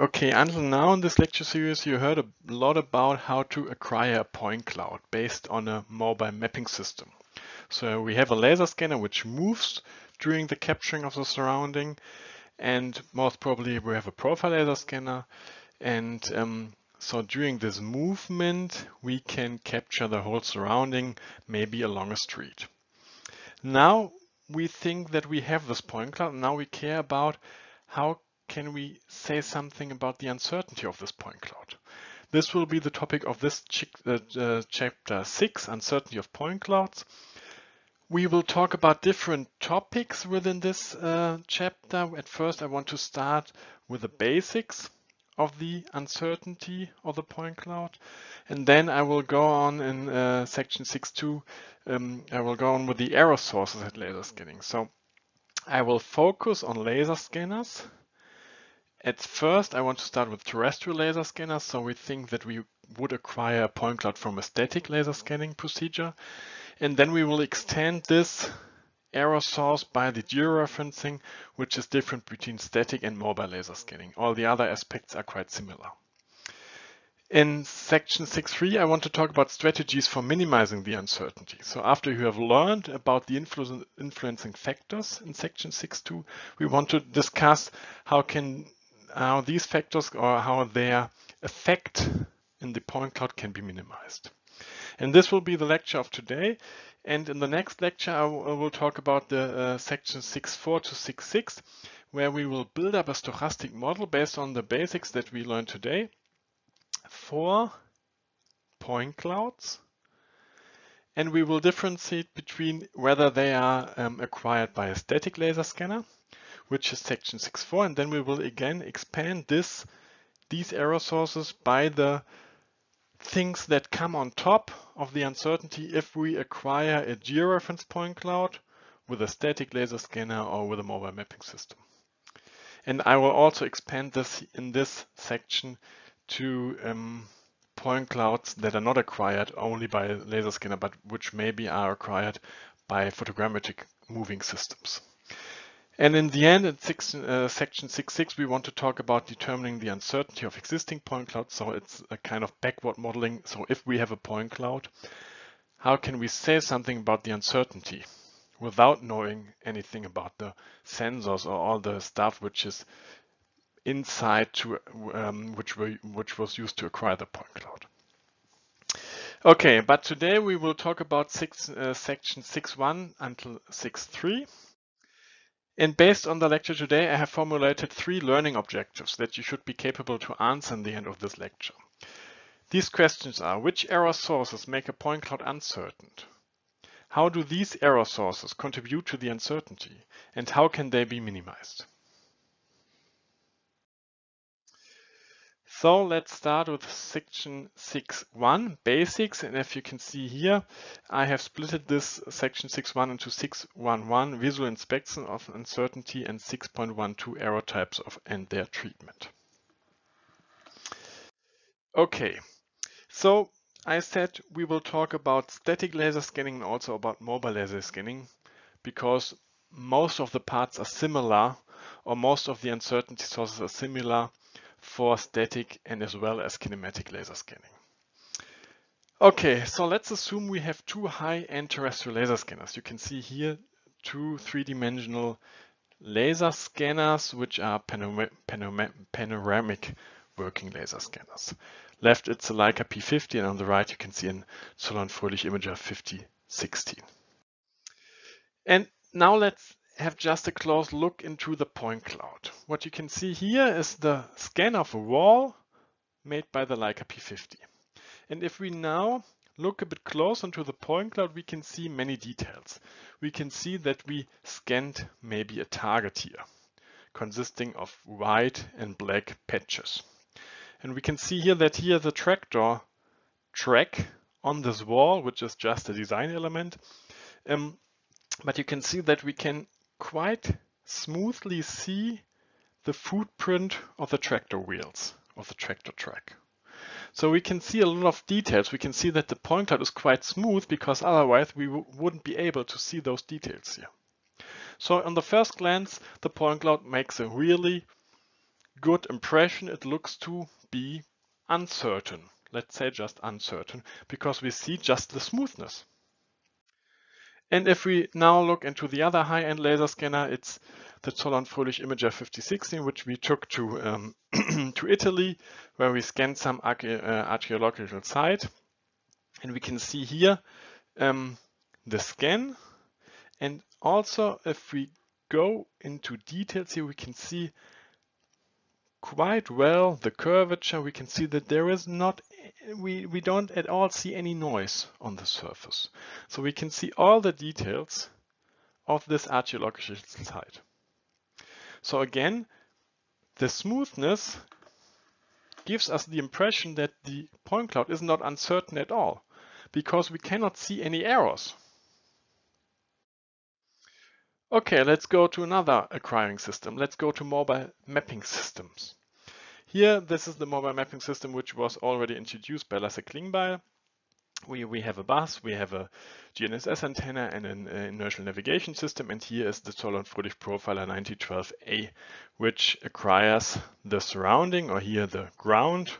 Okay, until now in this lecture series, you heard a lot about how to acquire a point cloud based on a mobile mapping system. So we have a laser scanner which moves during the capturing of the surrounding, and most probably we have a profile laser scanner. And um, so during this movement, we can capture the whole surrounding, maybe along a street. Now we think that we have this point cloud. Now we care about how can we say something about the uncertainty of this point cloud? This will be the topic of this uh, uh, chapter 6, Uncertainty of Point Clouds. We will talk about different topics within this uh, chapter. At first, I want to start with the basics of the uncertainty of the point cloud. And then I will go on in uh, section 6.2, um, I will go on with the error sources at laser scanning. So I will focus on laser scanners at first, I want to start with terrestrial laser scanners. So we think that we would acquire a point cloud from a static laser scanning procedure. And then we will extend this error source by the georeferencing, which is different between static and mobile laser scanning. All the other aspects are quite similar. In section 6.3, I want to talk about strategies for minimizing the uncertainty. So after you have learned about the influ influencing factors in section 6.2, we want to discuss how can how these factors or how their effect in the point cloud can be minimized. And this will be the lecture of today. And in the next lecture, I will talk about the uh, section 6.4 to 6.6, where we will build up a stochastic model based on the basics that we learned today for point clouds. And we will differentiate between whether they are um, acquired by a static laser scanner which is section 6.4. And then we will again expand this, these error sources by the things that come on top of the uncertainty if we acquire a georeference point cloud with a static laser scanner or with a mobile mapping system. And I will also expand this in this section to um, point clouds that are not acquired only by laser scanner, but which maybe are acquired by photogrammetric moving systems. And in the end, in six, uh, section 6.6, we want to talk about determining the uncertainty of existing point clouds. So it's a kind of backward modeling. So if we have a point cloud, how can we say something about the uncertainty without knowing anything about the sensors or all the stuff which is inside to um, which, we, which was used to acquire the point cloud. Okay, but today we will talk about six, uh, section 6.1 until 6.3. And based on the lecture today, I have formulated three learning objectives that you should be capable to answer in the end of this lecture. These questions are, which error sources make a point cloud uncertain? How do these error sources contribute to the uncertainty? And how can they be minimized? So let's start with section 6.1, basics. And if you can see here, I have splitted this section 6.1 into 6.1.1, visual inspection of uncertainty and 6.12 error types of and their treatment. Okay, so I said we will talk about static laser scanning and also about mobile laser scanning because most of the parts are similar or most of the uncertainty sources are similar for static and as well as kinematic laser scanning. Okay, so let's assume we have two high-end terrestrial laser scanners. You can see here two three-dimensional laser scanners, which are panoramic working laser scanners. Left, it's a Leica P50, and on the right, you can see an Zoller Fröhlich Imager 5016. And now let's have just a close look into the point cloud. What you can see here is the scan of a wall made by the Leica P50. And if we now look a bit closer into the point cloud, we can see many details. We can see that we scanned maybe a target here, consisting of white and black patches. And we can see here that here the tractor track on this wall, which is just a design element. Um, but you can see that we can quite smoothly see the footprint of the tractor wheels, of the tractor track. So we can see a lot of details. We can see that the point cloud is quite smooth because otherwise we wouldn't be able to see those details here. So on the first glance, the point cloud makes a really good impression, it looks to be uncertain. Let's say just uncertain, because we see just the smoothness. And if we now look into the other high-end laser scanner, it's the Zollern Fröhlich Imager 5016, which we took to um, to Italy, where we scanned some uh, archaeological site. And we can see here um, the scan. And also, if we go into details here, we can see quite well the curvature. We can see that there is not, we, we don't at all see any noise on the surface. So we can see all the details of this archaeological site. So again, the smoothness gives us the impression that the point cloud is not uncertain at all because we cannot see any errors. Okay, let's go to another acquiring system. Let's go to mobile mapping systems. Here, this is the mobile mapping system which was already introduced by Lasse Klingbeil. We, we have a bus, we have a GNSS antenna and an uh, inertial navigation system. And here is the Zollern Fröhlich Profiler 9012A, which acquires the surrounding or here the ground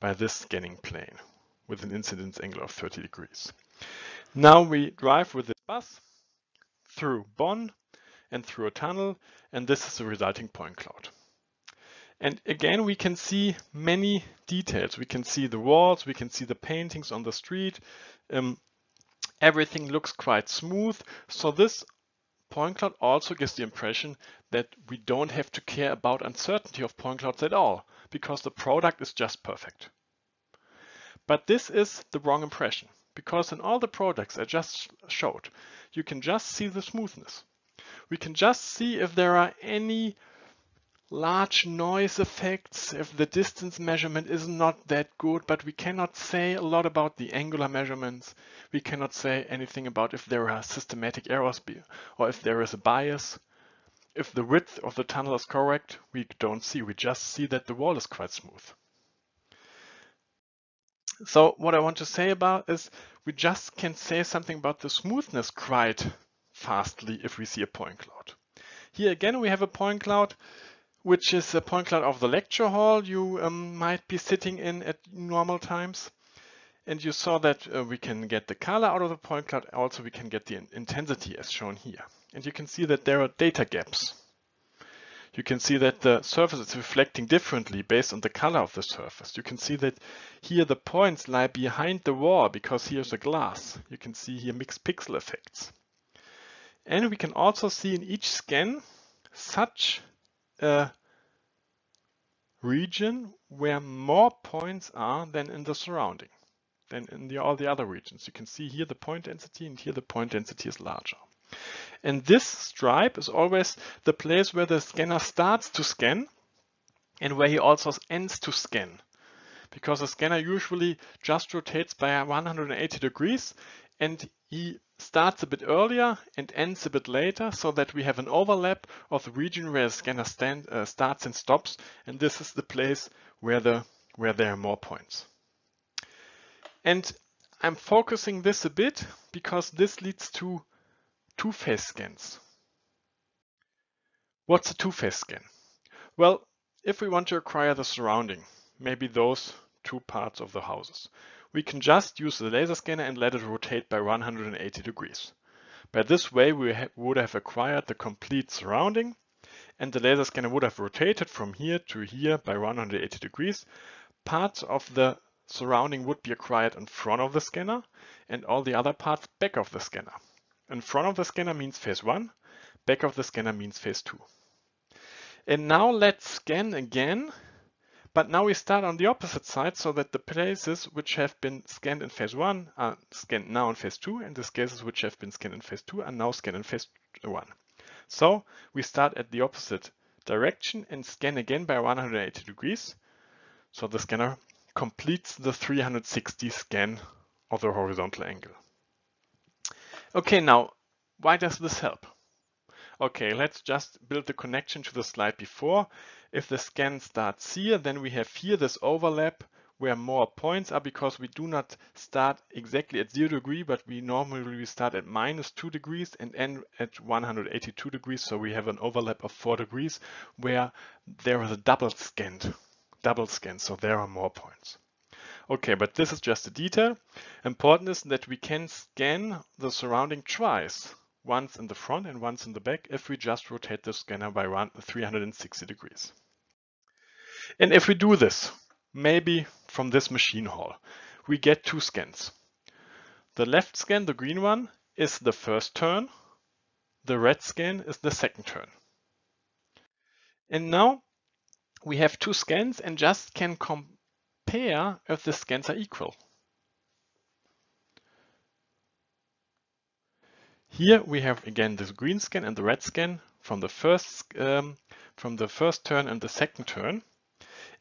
by this scanning plane with an incidence angle of 30 degrees. Now we drive with this bus through Bonn and through a tunnel, and this is the resulting point cloud. And again, we can see many details. We can see the walls, we can see the paintings on the street. Um, everything looks quite smooth. So this point cloud also gives the impression that we don't have to care about uncertainty of point clouds at all, because the product is just perfect. But this is the wrong impression, because in all the products I just showed, you can just see the smoothness we can just see if there are any large noise effects, if the distance measurement is not that good, but we cannot say a lot about the angular measurements. We cannot say anything about if there are systematic errors or if there is a bias. If the width of the tunnel is correct, we don't see. We just see that the wall is quite smooth. So what I want to say about is we just can say something about the smoothness quite fastly if we see a point cloud. Here again, we have a point cloud, which is a point cloud of the lecture hall you um, might be sitting in at normal times. And you saw that uh, we can get the color out of the point cloud. Also, we can get the intensity as shown here. And you can see that there are data gaps. You can see that the surface is reflecting differently based on the color of the surface. You can see that here the points lie behind the wall because here's a glass. You can see here mixed pixel effects. And we can also see in each scan such a region where more points are than in the surrounding, than in the, all the other regions. You can see here the point density and here the point density is larger. And this stripe is always the place where the scanner starts to scan and where he also ends to scan. Because the scanner usually just rotates by 180 degrees and he starts a bit earlier and ends a bit later so that we have an overlap of the region where the scanner stand, uh, starts and stops and this is the place where, the, where there are more points. And I'm focusing this a bit because this leads to two-phase scans. What's a two-phase scan? Well, if we want to acquire the surrounding, maybe those two parts of the houses, we can just use the laser scanner and let it rotate by 180 degrees. By this way, we ha would have acquired the complete surrounding and the laser scanner would have rotated from here to here by 180 degrees. Parts of the surrounding would be acquired in front of the scanner and all the other parts back of the scanner. In front of the scanner means phase one, back of the scanner means phase two. And now let's scan again but now we start on the opposite side so that the places which have been scanned in phase one are scanned now in phase two and the cases which have been scanned in phase two are now scanned in phase one. So we start at the opposite direction and scan again by 180 degrees. So the scanner completes the 360 scan of the horizontal angle. Okay, now why does this help? Okay, let's just build the connection to the slide before if the scan starts here, then we have here this overlap where more points are because we do not start exactly at zero degree, but we normally start at minus two degrees and end at 182 degrees. So we have an overlap of four degrees where there is a double scanned, double scan. So there are more points. Okay, but this is just a detail. Important is that we can scan the surrounding twice, once in the front and once in the back if we just rotate the scanner by around 360 degrees. And if we do this, maybe from this machine hall, we get two scans. The left scan, the green one, is the first turn. The red scan is the second turn. And now we have two scans and just can compare if the scans are equal. Here we have again this green scan and the red scan from the first um, from the first turn and the second turn.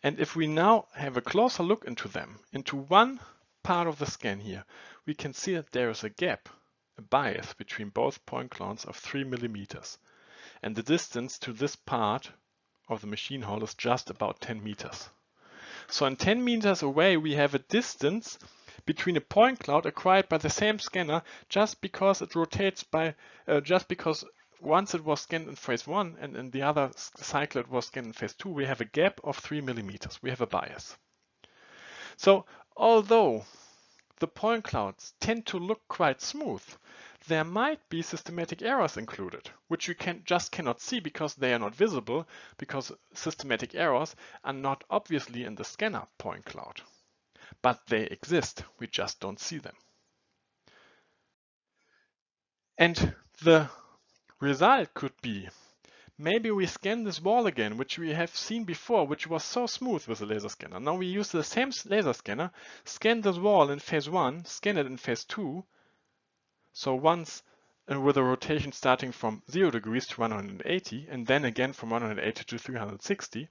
And if we now have a closer look into them, into one part of the scan here, we can see that there is a gap, a bias between both point clouds of three millimeters. And the distance to this part of the machine hall is just about 10 meters. So in 10 meters away, we have a distance between a point cloud acquired by the same scanner just because it rotates by, uh, just because once it was scanned in phase one and in the other cycle it was scanned in phase two, we have a gap of three millimeters. We have a bias. So although the point clouds tend to look quite smooth, there might be systematic errors included, which you can just cannot see because they are not visible, because systematic errors are not obviously in the scanner point cloud. But they exist, we just don't see them. And the result could be maybe we scan this wall again, which we have seen before, which was so smooth with the laser scanner. Now we use the same laser scanner, scan this wall in phase one, scan it in phase two. So once and with a rotation starting from 0 degrees to 180 and then again from 180 to 360.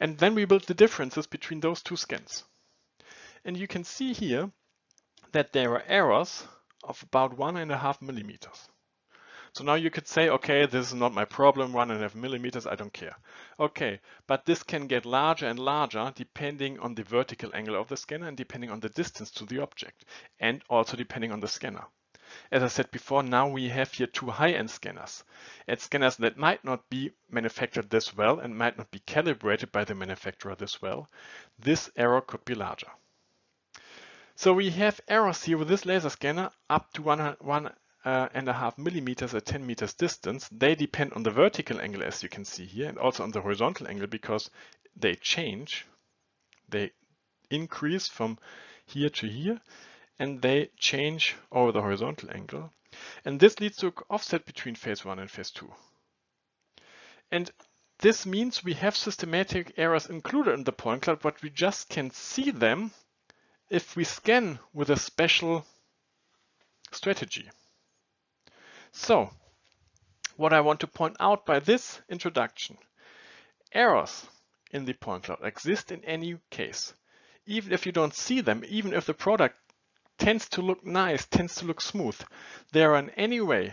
And then we build the differences between those two scans. And you can see here that there are errors of about one and a half millimeters. So now you could say, okay, this is not my problem, one and a half millimeters, I don't care. Okay, but this can get larger and larger depending on the vertical angle of the scanner and depending on the distance to the object and also depending on the scanner. As I said before, now we have here two high-end scanners and scanners that might not be manufactured this well and might not be calibrated by the manufacturer this well. This error could be larger. So we have errors here with this laser scanner up to one, one uh, and a half millimeters at 10 meters distance. They depend on the vertical angle, as you can see here, and also on the horizontal angle because they change. They increase from here to here, and they change over the horizontal angle. And this leads to offset between phase one and phase two. And this means we have systematic errors included in the point cloud, but we just can see them if we scan with a special strategy. So, what I want to point out by this introduction, errors in the point cloud exist in any case. Even if you don't see them, even if the product tends to look nice, tends to look smooth, there are in any way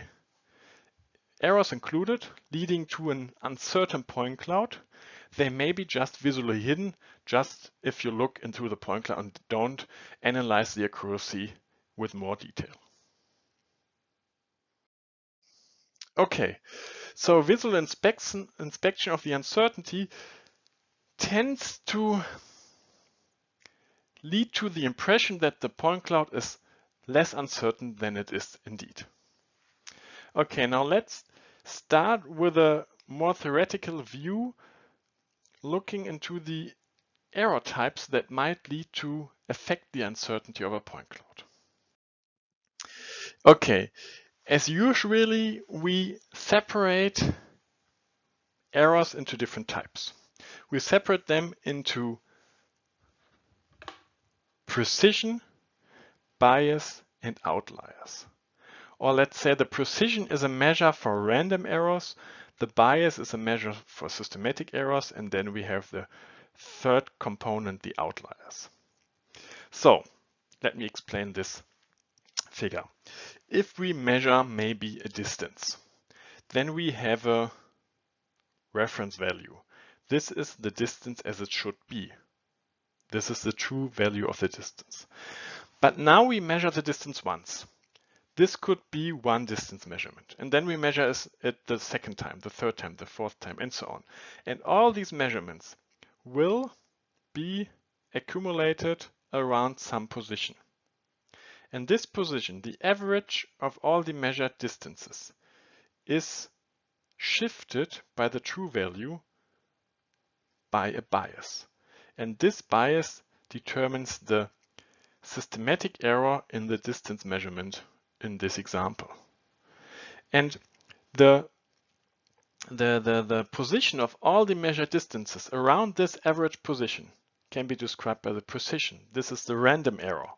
errors included leading to an uncertain point cloud. They may be just visually hidden, just if you look into the point cloud and don't analyze the accuracy with more detail. Okay, so visual inspection, inspection of the uncertainty tends to lead to the impression that the point cloud is less uncertain than it is indeed. Okay, now let's start with a more theoretical view looking into the error types that might lead to affect the uncertainty of a point cloud. Okay, as usually, we separate errors into different types. We separate them into precision, bias, and outliers. Or let's say the precision is a measure for random errors, the bias is a measure for systematic errors, and then we have the third component, the outliers. So let me explain this figure. If we measure maybe a distance, then we have a reference value. This is the distance as it should be. This is the true value of the distance. But now we measure the distance once. This could be one distance measurement. And then we measure it the second time, the third time, the fourth time, and so on. And all these measurements will be accumulated around some position. And this position, the average of all the measured distances, is shifted by the true value by a bias. And this bias determines the systematic error in the distance measurement in this example. And the, the, the, the position of all the measured distances around this average position can be described by the precision. This is the random error.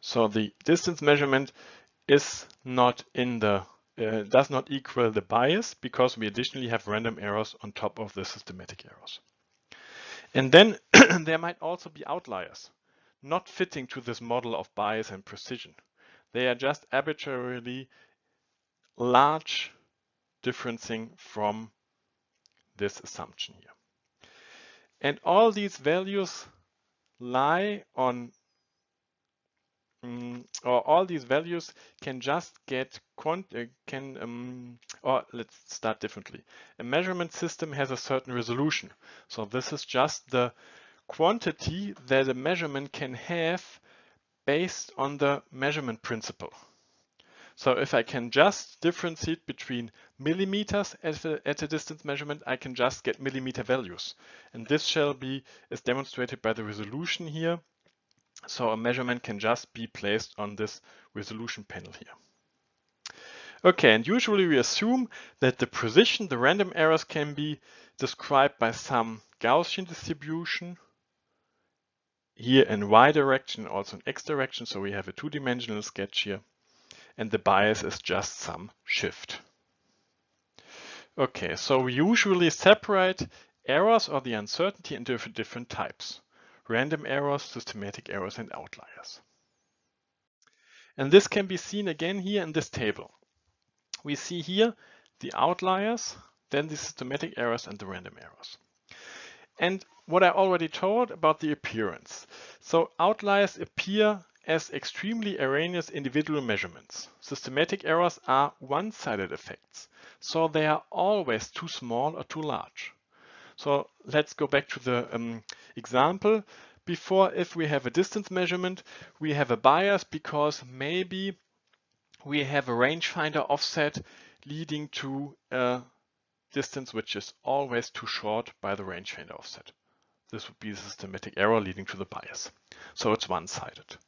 So the distance measurement is not in the uh, does not equal the bias because we additionally have random errors on top of the systematic errors. And then there might also be outliers not fitting to this model of bias and precision. They are just arbitrarily large differencing from this assumption here. And all these values lie on um, or all these values can just get quant uh, can um, or let's start differently. A measurement system has a certain resolution. So this is just the quantity that a measurement can have based on the measurement principle. So if I can just differentiate between millimeters at a, at a, distance measurement, I can just get millimeter values. And this shall be, as demonstrated by the resolution here. So a measurement can just be placed on this resolution panel here. Okay, and usually we assume that the precision, the random errors can be described by some Gaussian distribution here in y direction, also in x direction. So we have a two-dimensional sketch here. And the bias is just some shift. Okay, so we usually separate errors or the uncertainty into different types. Random errors, systematic errors, and outliers. And this can be seen again here in this table. We see here the outliers, then the systematic errors and the random errors. And what I already told about the appearance. So outliers appear as extremely erroneous individual measurements. Systematic errors are one-sided effects, so they are always too small or too large. So let's go back to the um, example. Before, if we have a distance measurement, we have a bias because maybe we have a rangefinder offset leading to a distance which is always too short by the rangefinder offset. This would be the systematic error leading to the bias. So it's one-sided.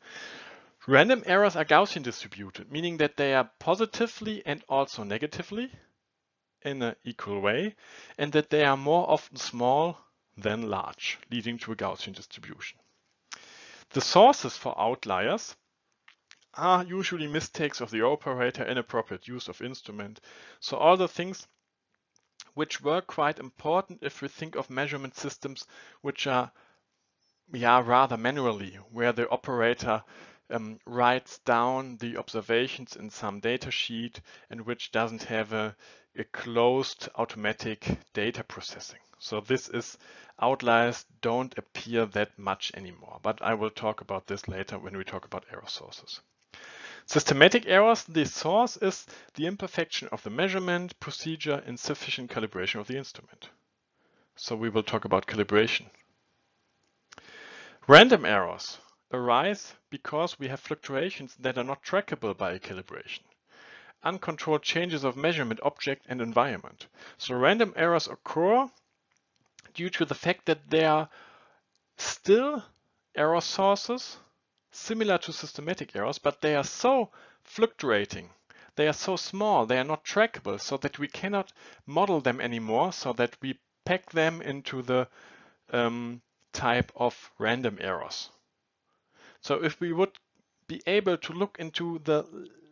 Random errors are Gaussian distributed, meaning that they are positively and also negatively in an equal way, and that they are more often small than large, leading to a Gaussian distribution. The sources for outliers are usually mistakes of the operator, inappropriate use of instrument. So all the things which were quite important if we think of measurement systems which are yeah, rather manually, where the operator um, writes down the observations in some data sheet and which doesn't have a, a closed automatic data processing. So this is outliers don't appear that much anymore, but I will talk about this later when we talk about error sources. Systematic errors, the source is the imperfection of the measurement, procedure, and insufficient calibration of the instrument. So we will talk about calibration. Random errors arise because we have fluctuations that are not trackable by a calibration. Uncontrolled changes of measurement object and environment. So random errors occur due to the fact that there are still error sources similar to systematic errors, but they are so fluctuating. They are so small, they are not trackable, so that we cannot model them anymore, so that we pack them into the um, type of random errors. So if we would be able to look into the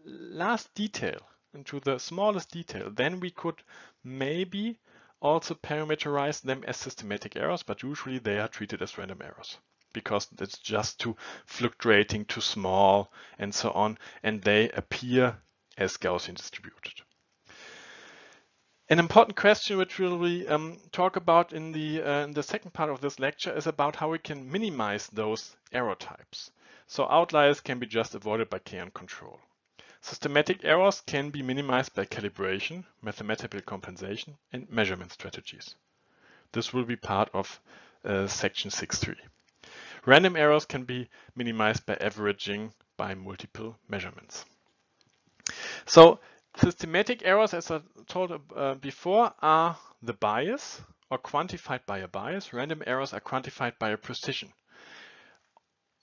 last detail, into the smallest detail, then we could maybe also parameterize them as systematic errors, but usually they are treated as random errors because it's just too fluctuating, too small, and so on, and they appear as Gaussian distributed. An important question which we'll we, um, talk about in the, uh, in the second part of this lecture is about how we can minimize those error types. So outliers can be just avoided by and control. Systematic errors can be minimized by calibration, mathematical compensation, and measurement strategies. This will be part of uh, section 6.3. Random errors can be minimized by averaging by multiple measurements. So systematic errors, as I told uh, before, are the bias or quantified by a bias. Random errors are quantified by a precision.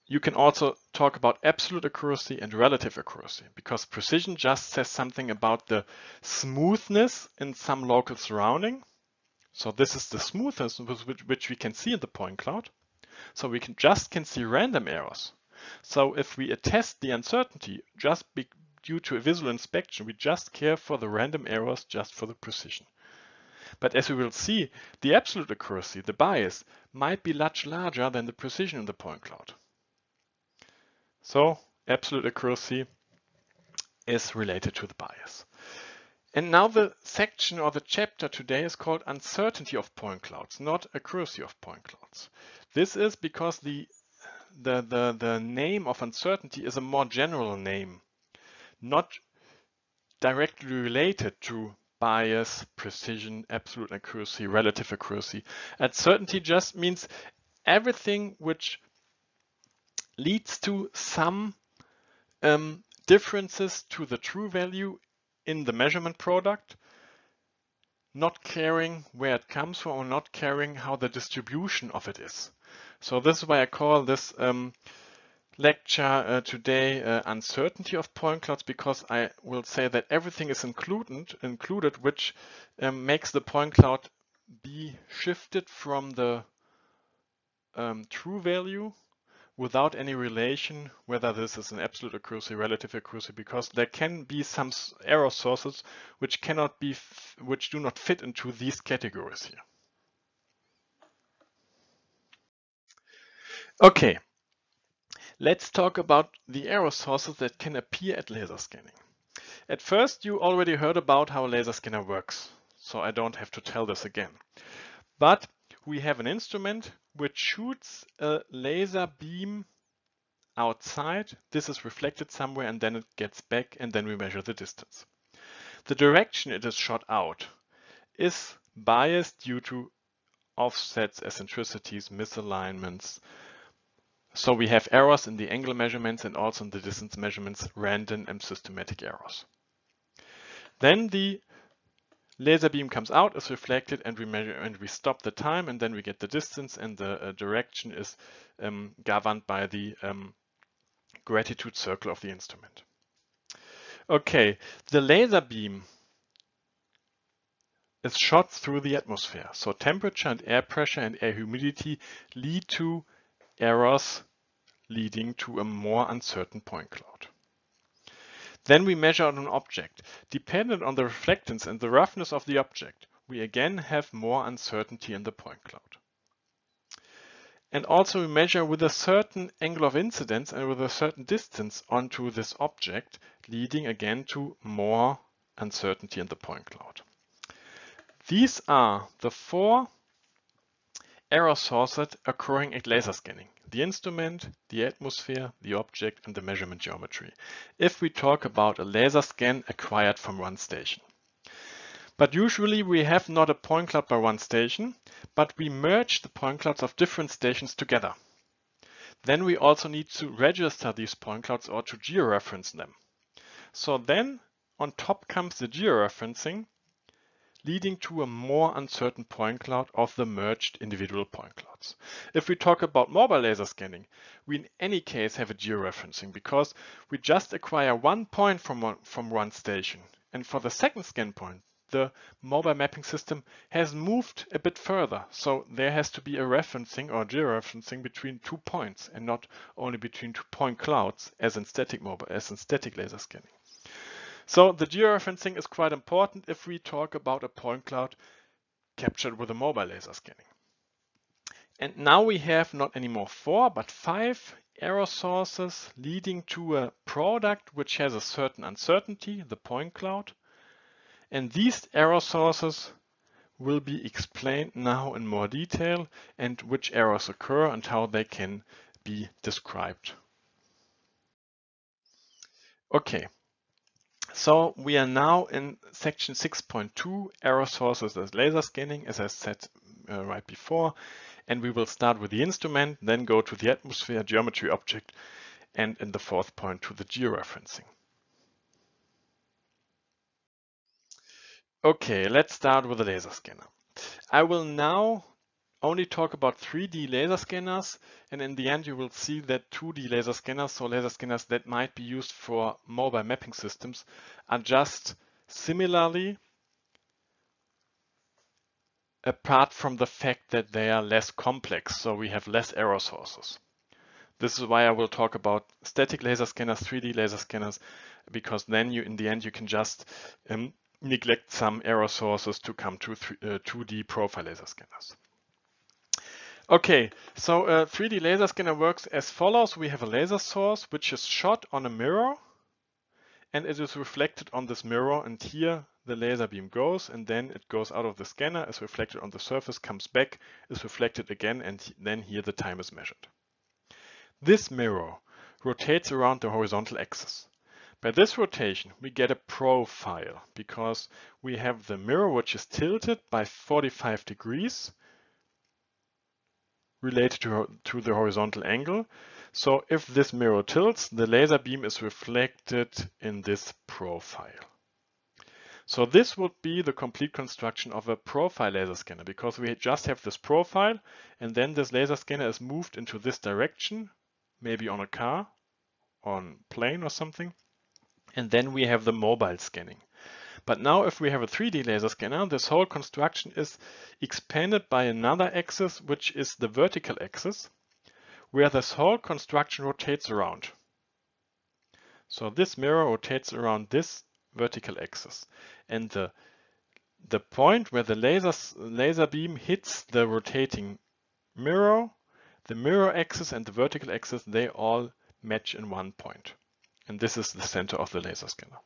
You can also talk about absolute accuracy and relative accuracy because precision just says something about the smoothness in some local surrounding. So this is the smoothness which, which we can see in the point cloud. So we can just can see random errors. So if we attest the uncertainty just be, due to a visual inspection, we just care for the random errors just for the precision. But as we will see, the absolute accuracy, the bias, might be much larger than the precision in the point cloud. So absolute accuracy is related to the bias. And now the section or the chapter today is called uncertainty of point clouds, not accuracy of point clouds. This is because the, the, the, the name of uncertainty is a more general name, not directly related to bias, precision, absolute accuracy, relative accuracy. Uncertainty just means everything which leads to some um, differences to the true value in the measurement product, not caring where it comes from or not caring how the distribution of it is. So this is why I call this um, lecture uh, today uh, uncertainty of point clouds because I will say that everything is included, included which um, makes the point cloud be shifted from the um, true value without any relation whether this is an absolute accuracy, relative accuracy, because there can be some error sources which cannot be, which do not fit into these categories here. Okay, let's talk about the error sources that can appear at laser scanning. At first, you already heard about how laser scanner works, so I don't have to tell this again. But we have an instrument which shoots a laser beam outside. This is reflected somewhere and then it gets back and then we measure the distance. The direction it is shot out is biased due to offsets, eccentricities, misalignments. So we have errors in the angle measurements and also in the distance measurements, random and systematic errors. Then the laser beam comes out, is reflected, and we measure and we stop the time, and then we get the distance, and the uh, direction is um, governed by the um, gratitude circle of the instrument. Okay, the laser beam is shot through the atmosphere. So temperature and air pressure and air humidity lead to errors leading to a more uncertain point cloud. Then we measure on an object. Dependent on the reflectance and the roughness of the object, we again have more uncertainty in the point cloud. And also we measure with a certain angle of incidence and with a certain distance onto this object, leading again to more uncertainty in the point cloud. These are the four error sources occurring at laser scanning the instrument, the atmosphere, the object, and the measurement geometry, if we talk about a laser scan acquired from one station. But usually we have not a point cloud by one station, but we merge the point clouds of different stations together. Then we also need to register these point clouds or to georeference them. So then on top comes the georeferencing, leading to a more uncertain point cloud of the merged individual point clouds. If we talk about mobile laser scanning, we in any case have a georeferencing because we just acquire one point from one, from one station. And for the second scan point, the mobile mapping system has moved a bit further. So there has to be a referencing or georeferencing between two points and not only between two point clouds as in static mobile, as in static laser scanning. So the georeferencing is quite important if we talk about a point cloud captured with a mobile laser scanning. And now we have not anymore four, but five error sources leading to a product which has a certain uncertainty, the point cloud. And these error sources will be explained now in more detail and which errors occur and how they can be described. Okay, so we are now in section 6.2, error sources as laser scanning, as I said uh, right before. And we will start with the instrument, then go to the atmosphere geometry object, and in the fourth point to the georeferencing. Okay, let's start with the laser scanner. I will now only talk about 3D laser scanners and in the end you will see that 2D laser scanners, so laser scanners that might be used for mobile mapping systems are just similarly apart from the fact that they are less complex, so we have less error sources. This is why I will talk about static laser scanners, 3D laser scanners, because then you, in the end, you can just um, neglect some error sources to come to 2D uh, profile laser scanners. Okay, so uh, a 3D laser scanner works as follows. We have a laser source which is shot on a mirror and it is reflected on this mirror and here the laser beam goes and then it goes out of the scanner, is reflected on the surface, comes back, is reflected again and then here the time is measured. This mirror rotates around the horizontal axis. By this rotation we get a profile because we have the mirror which is tilted by 45 degrees related to, to the horizontal angle. So if this mirror tilts, the laser beam is reflected in this profile. So this would be the complete construction of a profile laser scanner because we just have this profile and then this laser scanner is moved into this direction, maybe on a car, on plane or something. And then we have the mobile scanning. But now if we have a 3D laser scanner, this whole construction is expanded by another axis, which is the vertical axis, where this whole construction rotates around. So this mirror rotates around this vertical axis. And the, the point where the laser, laser beam hits the rotating mirror, the mirror axis and the vertical axis, they all match in one point. And this is the center of the laser scanner.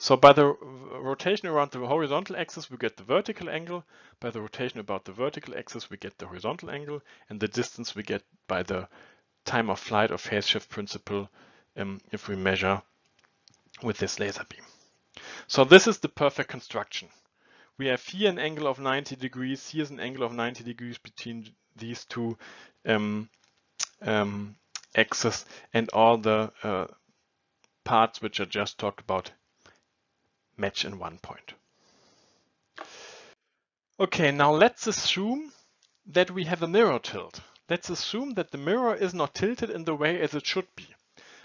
So by the rotation around the horizontal axis, we get the vertical angle. By the rotation about the vertical axis, we get the horizontal angle. And the distance we get by the time of flight or phase shift principle um, if we measure with this laser beam. So this is the perfect construction. We have here an angle of 90 degrees. Here's an angle of 90 degrees between these two um, um, axes and all the uh, parts which I just talked about match in one point. Okay, now let's assume that we have a mirror tilt. Let's assume that the mirror is not tilted in the way as it should be.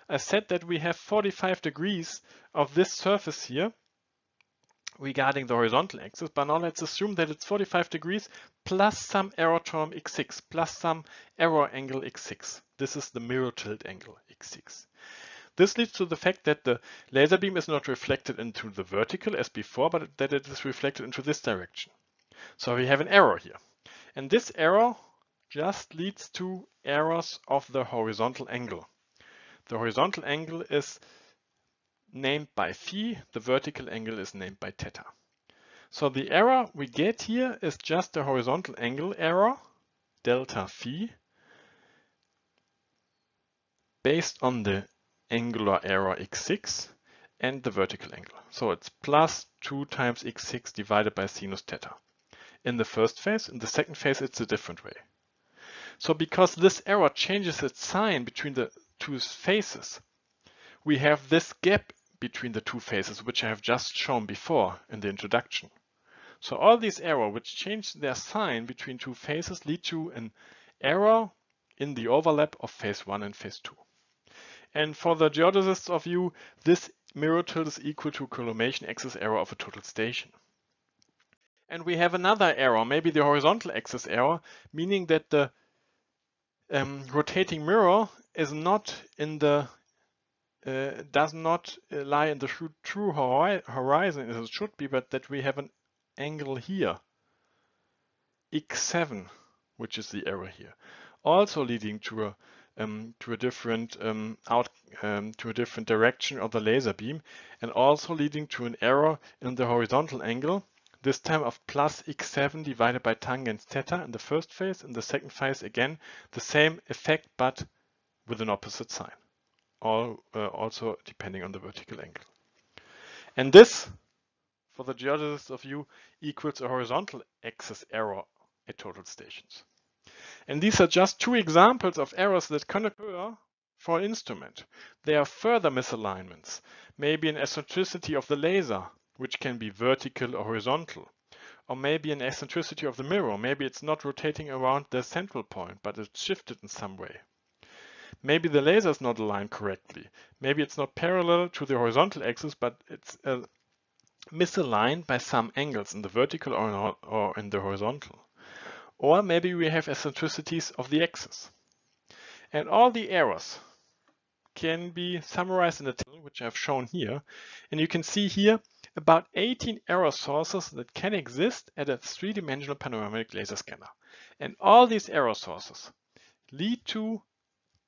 I said that we have 45 degrees of this surface here regarding the horizontal axis, but now let's assume that it's 45 degrees plus some error term x6 plus some error angle x6. This is the mirror tilt angle x6. This leads to the fact that the laser beam is not reflected into the vertical as before, but that it is reflected into this direction. So we have an error here. And this error just leads to errors of the horizontal angle. The horizontal angle is named by phi, the vertical angle is named by theta. So the error we get here is just the horizontal angle error, delta phi, based on the angular error x6 and the vertical angle. So it's plus 2 times x6 divided by sinus theta. In the first phase, in the second phase, it's a different way. So because this error changes its sign between the two phases, we have this gap between the two phases, which I have just shown before in the introduction. So all these errors which change their sign between two phases lead to an error in the overlap of phase 1 and phase 2. And for the geodesists of you, this mirror tilt is equal to collimation axis error of a total station. And we have another error, maybe the horizontal axis error, meaning that the um, rotating mirror is not in the uh, does not uh, lie in the true horizon as it should be, but that we have an angle here, x7, which is the error here, also leading to a um, to a different um, out um, to a different direction of the laser beam and also leading to an error in the horizontal angle this time of plus x7 divided by tangent theta in the first phase. In the second phase, again, the same effect, but with an opposite sign, all, uh, also depending on the vertical angle. And this, for the geodesist of you, equals a horizontal axis error at total stations. And these are just two examples of errors that can occur for an instrument. There are further misalignments, maybe an eccentricity of the laser, which can be vertical or horizontal. Or maybe an eccentricity of the mirror. Maybe it's not rotating around the central point, but it's shifted in some way. Maybe the laser is not aligned correctly. Maybe it's not parallel to the horizontal axis, but it's uh, misaligned by some angles in the vertical or, or in the horizontal. Or maybe we have eccentricities of the axis. And all the errors can be summarized in the table, which I've shown here. And you can see here about 18 error sources that can exist at a three-dimensional panoramic laser scanner. And all these error sources lead to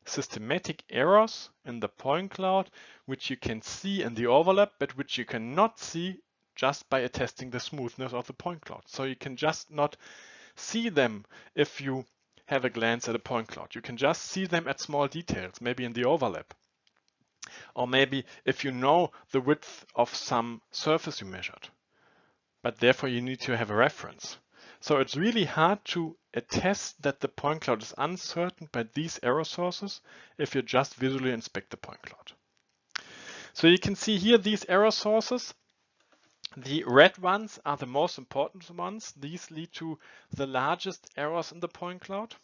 systematic errors in the point cloud, which you can see in the overlap, but which you cannot see just by attesting the smoothness of the point cloud. So you can just not see them if you have a glance at a point cloud. You can just see them at small details, maybe in the overlap. Or maybe if you know the width of some surface you measured, but therefore you need to have a reference. So it's really hard to attest that the point cloud is uncertain by these error sources if you just visually inspect the point cloud. So you can see here these error sources. The red ones are the most important ones. These lead to the largest errors in the point cloud.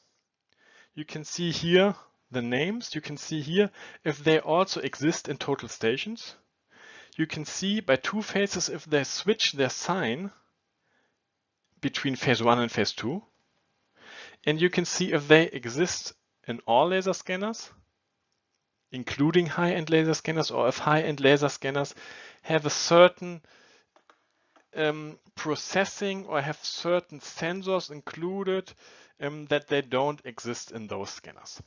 You can see here the names, you can see here if they also exist in total stations. You can see by two phases if they switch their sign between phase one and phase two. And you can see if they exist in all laser scanners, including high-end laser scanners, or if high-end laser scanners have a certain um, processing or have certain sensors included um, that they don't exist in those scanners.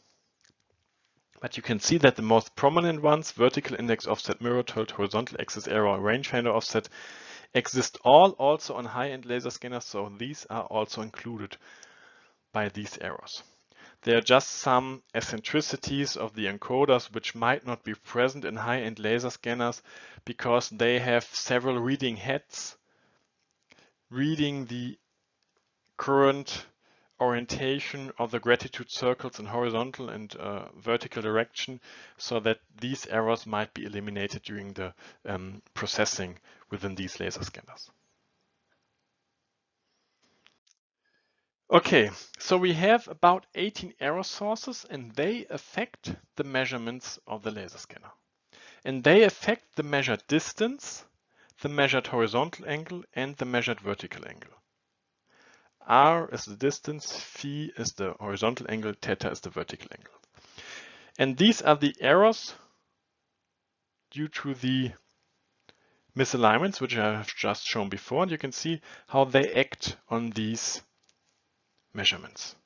But you can see that the most prominent ones, vertical index offset, mirror tilt, horizontal axis error, rangefinder offset, exist all also on high-end laser scanners, so these are also included by these errors. There are just some eccentricities of the encoders which might not be present in high-end laser scanners because they have several reading heads reading the current orientation of the graduated circles in horizontal and uh, vertical direction so that these errors might be eliminated during the um, processing within these laser scanners. Okay, so we have about 18 error sources and they affect the measurements of the laser scanner. And they affect the measured distance, the measured horizontal angle and the measured vertical angle. R is the distance, phi is the horizontal angle, theta is the vertical angle. And these are the errors due to the misalignments, which I have just shown before. And you can see how they act on these measurements.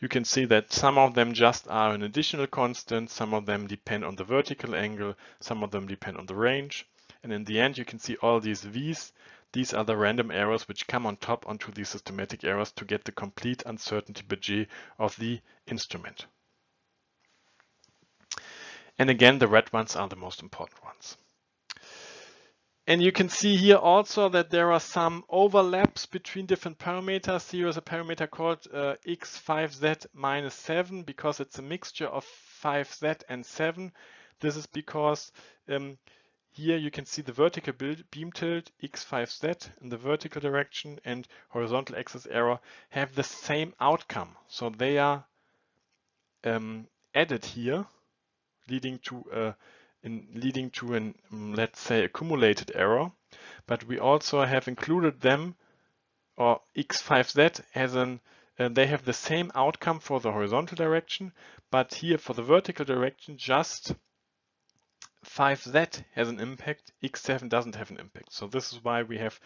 You can see that some of them just are an additional constant, some of them depend on the vertical angle, some of them depend on the range. And in the end, you can see all these V's these are the random errors which come on top onto the systematic errors to get the complete uncertainty budget of the instrument. And again, the red ones are the most important ones. And you can see here also that there are some overlaps between different parameters. Here is a parameter called uh, x5z minus 7 because it's a mixture of 5z and 7. This is because um, here you can see the vertical beam tilt x5z in the vertical direction and horizontal axis error have the same outcome. So they are um, added here, leading to a, in leading to an um, let's say accumulated error. But we also have included them, or x5z has an uh, they have the same outcome for the horizontal direction, but here for the vertical direction, just 5z has an impact, x7 doesn't have an impact. So this is why we have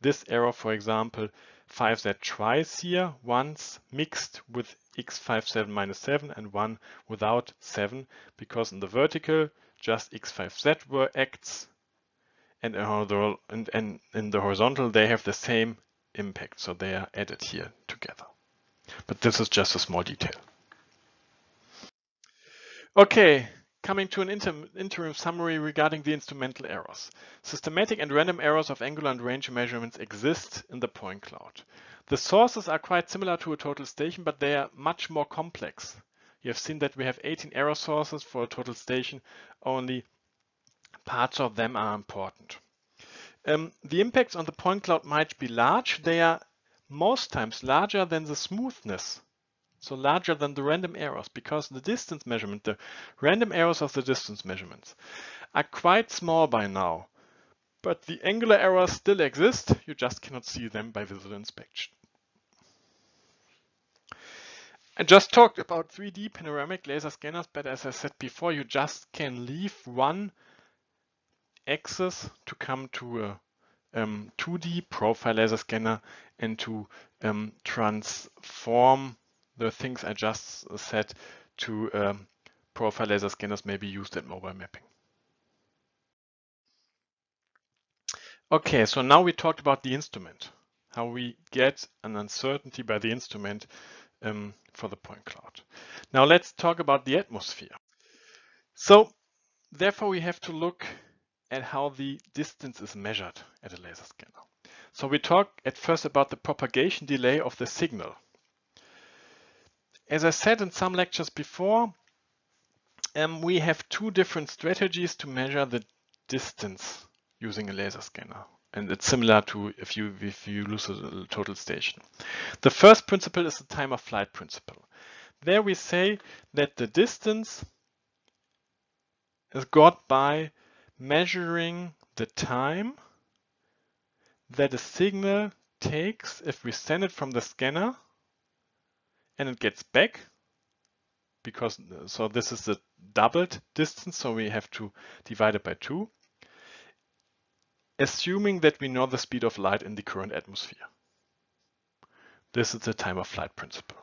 this error, for example, 5z twice here, once mixed with x57 minus 7 and one without 7, because in the vertical just x5z were acts and in the horizontal they have the same impact, so they are added here together. But this is just a small detail. Okay, coming to an inter interim summary regarding the instrumental errors. Systematic and random errors of angular and range measurements exist in the point cloud. The sources are quite similar to a total station, but they are much more complex. You have seen that we have 18 error sources for a total station. Only parts of them are important. Um, the impacts on the point cloud might be large. They are most times larger than the smoothness so larger than the random errors because the distance measurement, the random errors of the distance measurements are quite small by now. But the angular errors still exist, you just cannot see them by visual inspection. I just talked about 3D panoramic laser scanners, but as I said before, you just can leave one axis to come to a um, 2D profile laser scanner and to um, transform the things I just said to um, profile laser scanners may be used at mobile mapping. Okay, so now we talked about the instrument, how we get an uncertainty by the instrument um, for the point cloud. Now let's talk about the atmosphere. So therefore we have to look at how the distance is measured at a laser scanner. So we talk at first about the propagation delay of the signal. As I said in some lectures before, um, we have two different strategies to measure the distance using a laser scanner. And it's similar to if you, if you lose a total station. The first principle is the time of flight principle. There we say that the distance is got by measuring the time that a signal takes if we send it from the scanner and it gets back because so this is the doubled distance so we have to divide it by two assuming that we know the speed of light in the current atmosphere. This is the time of flight principle.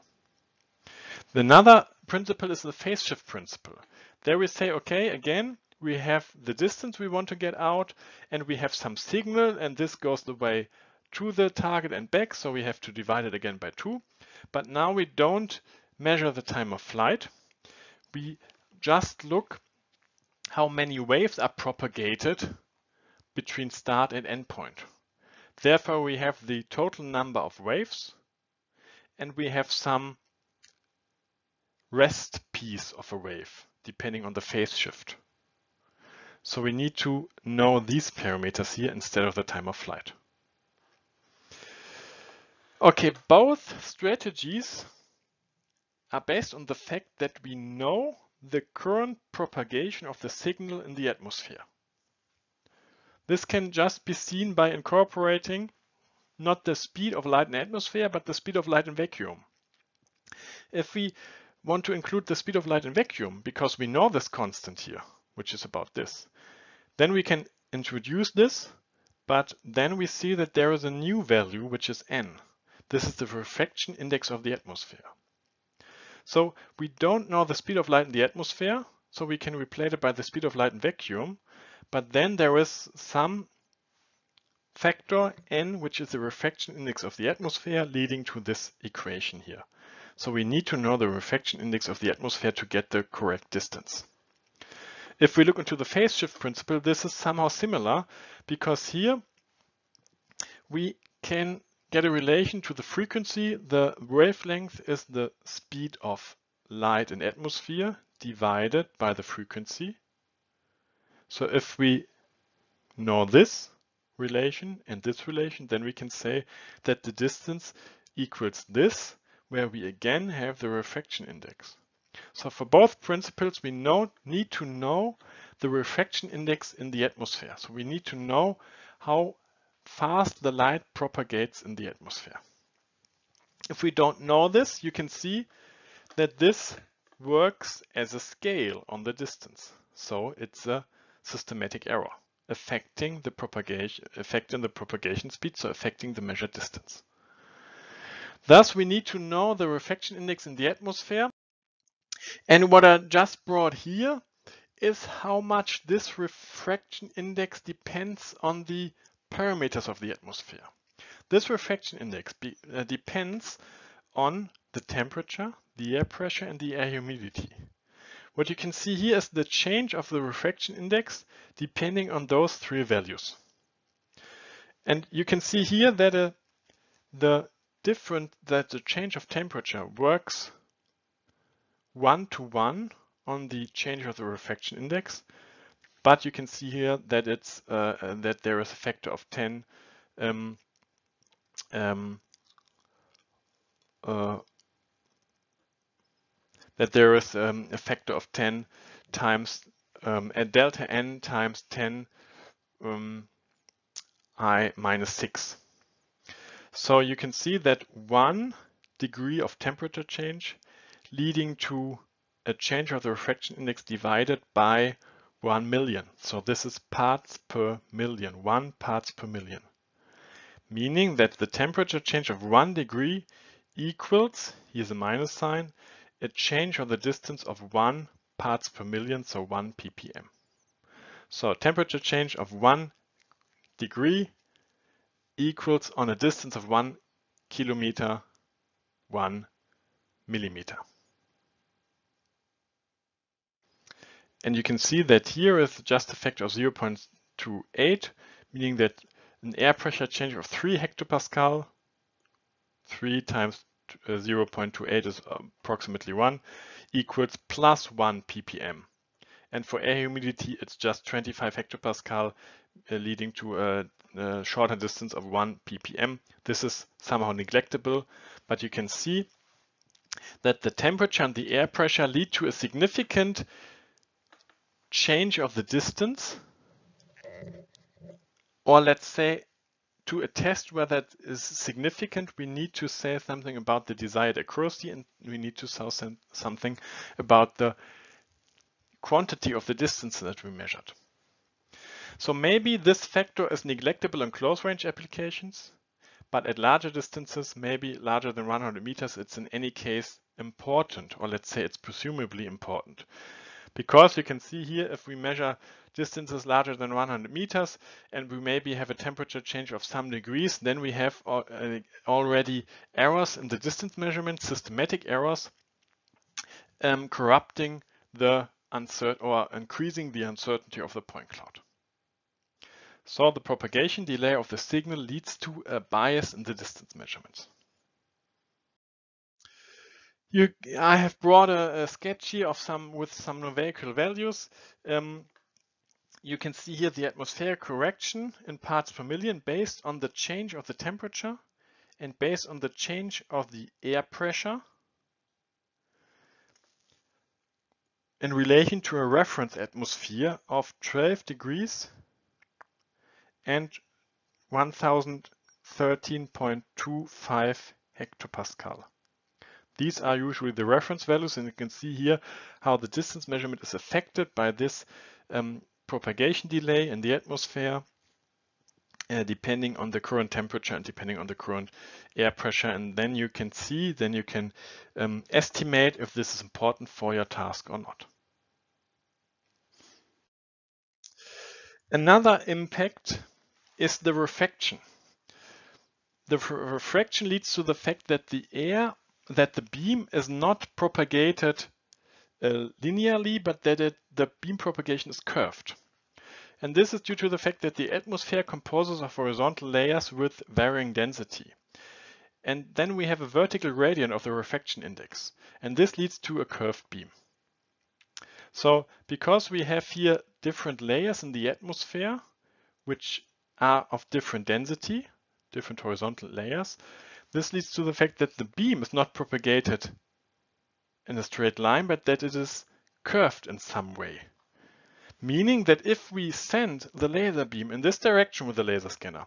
Another principle is the phase shift principle. There we say okay again we have the distance we want to get out and we have some signal and this goes the way to the target and back so we have to divide it again by two but now we don't measure the time of flight. We just look how many waves are propagated between start and endpoint. Therefore, we have the total number of waves and we have some rest piece of a wave depending on the phase shift. So we need to know these parameters here instead of the time of flight. Okay, both strategies are based on the fact that we know the current propagation of the signal in the atmosphere. This can just be seen by incorporating not the speed of light in atmosphere, but the speed of light in vacuum. If we want to include the speed of light in vacuum, because we know this constant here, which is about this, then we can introduce this, but then we see that there is a new value, which is n. This is the refraction index of the atmosphere. So we don't know the speed of light in the atmosphere, so we can replace it by the speed of light in vacuum. But then there is some factor n, which is the refraction index of the atmosphere, leading to this equation here. So we need to know the refraction index of the atmosphere to get the correct distance. If we look into the phase shift principle, this is somehow similar because here we can get a relation to the frequency. The wavelength is the speed of light in atmosphere divided by the frequency. So if we know this relation and this relation, then we can say that the distance equals this, where we again have the refraction index. So for both principles, we know, need to know the refraction index in the atmosphere. So we need to know how fast the light propagates in the atmosphere. If we don't know this, you can see that this works as a scale on the distance. So it's a systematic error. affecting the propagation, affecting the propagation speed, so affecting the measured distance. Thus, we need to know the refraction index in the atmosphere. And what I just brought here is how much this refraction index depends on the parameters of the atmosphere. This refraction index be, uh, depends on the temperature, the air pressure, and the air humidity. What you can see here is the change of the refraction index depending on those three values. And you can see here that uh, the different that the change of temperature works one to one on the change of the refraction index, but you can see here that it's uh, uh that there is a factor of 10 um, um, uh, that there is um, a factor of 10 times um, at delta n times 10 um, i minus 6. So you can see that one degree of temperature change leading to a change of the refraction index divided by 1 million. So this is parts per million, one parts per million. Meaning that the temperature change of one degree equals, here's a minus sign, a change of the distance of one parts per million, so one ppm. So temperature change of one degree equals on a distance of one kilometer, one millimeter. And you can see that here is just a factor of 0.28, meaning that an air pressure change of 3 hectopascal, 3 times uh, 0.28 is approximately 1, equals plus 1 ppm. And for air humidity, it's just 25 hectopascal, uh, leading to a, a shorter distance of 1 ppm. This is somehow neglectable, but you can see that the temperature and the air pressure lead to a significant change of the distance, or let's say to attest whether it is significant, we need to say something about the desired accuracy and we need to say something about the quantity of the distance that we measured. So maybe this factor is neglectable in close range applications, but at larger distances, maybe larger than 100 meters, it's in any case important, or let's say it's presumably important. Because you can see here, if we measure distances larger than 100 meters and we maybe have a temperature change of some degrees, then we have uh, already errors in the distance measurement, systematic errors, um, corrupting the uncertain or increasing the uncertainty of the point cloud. So the propagation delay of the signal leads to a bias in the distance measurements. You, I have brought a, a, sketch here of some with some numerical values. Um, you can see here the atmospheric correction in parts per million based on the change of the temperature and based on the change of the air pressure in relation to a reference atmosphere of 12 degrees and 1013.25 hectopascal. These are usually the reference values and you can see here how the distance measurement is affected by this um, propagation delay in the atmosphere uh, depending on the current temperature and depending on the current air pressure. And then you can see, then you can um, estimate if this is important for your task or not. Another impact is the refraction. The refraction leads to the fact that the air that the beam is not propagated uh, linearly, but that it, the beam propagation is curved. And this is due to the fact that the atmosphere composes of horizontal layers with varying density. And then we have a vertical gradient of the refraction index. And this leads to a curved beam. So because we have here different layers in the atmosphere, which are of different density, different horizontal layers, this leads to the fact that the beam is not propagated in a straight line, but that it is curved in some way. Meaning that if we send the laser beam in this direction with the laser scanner,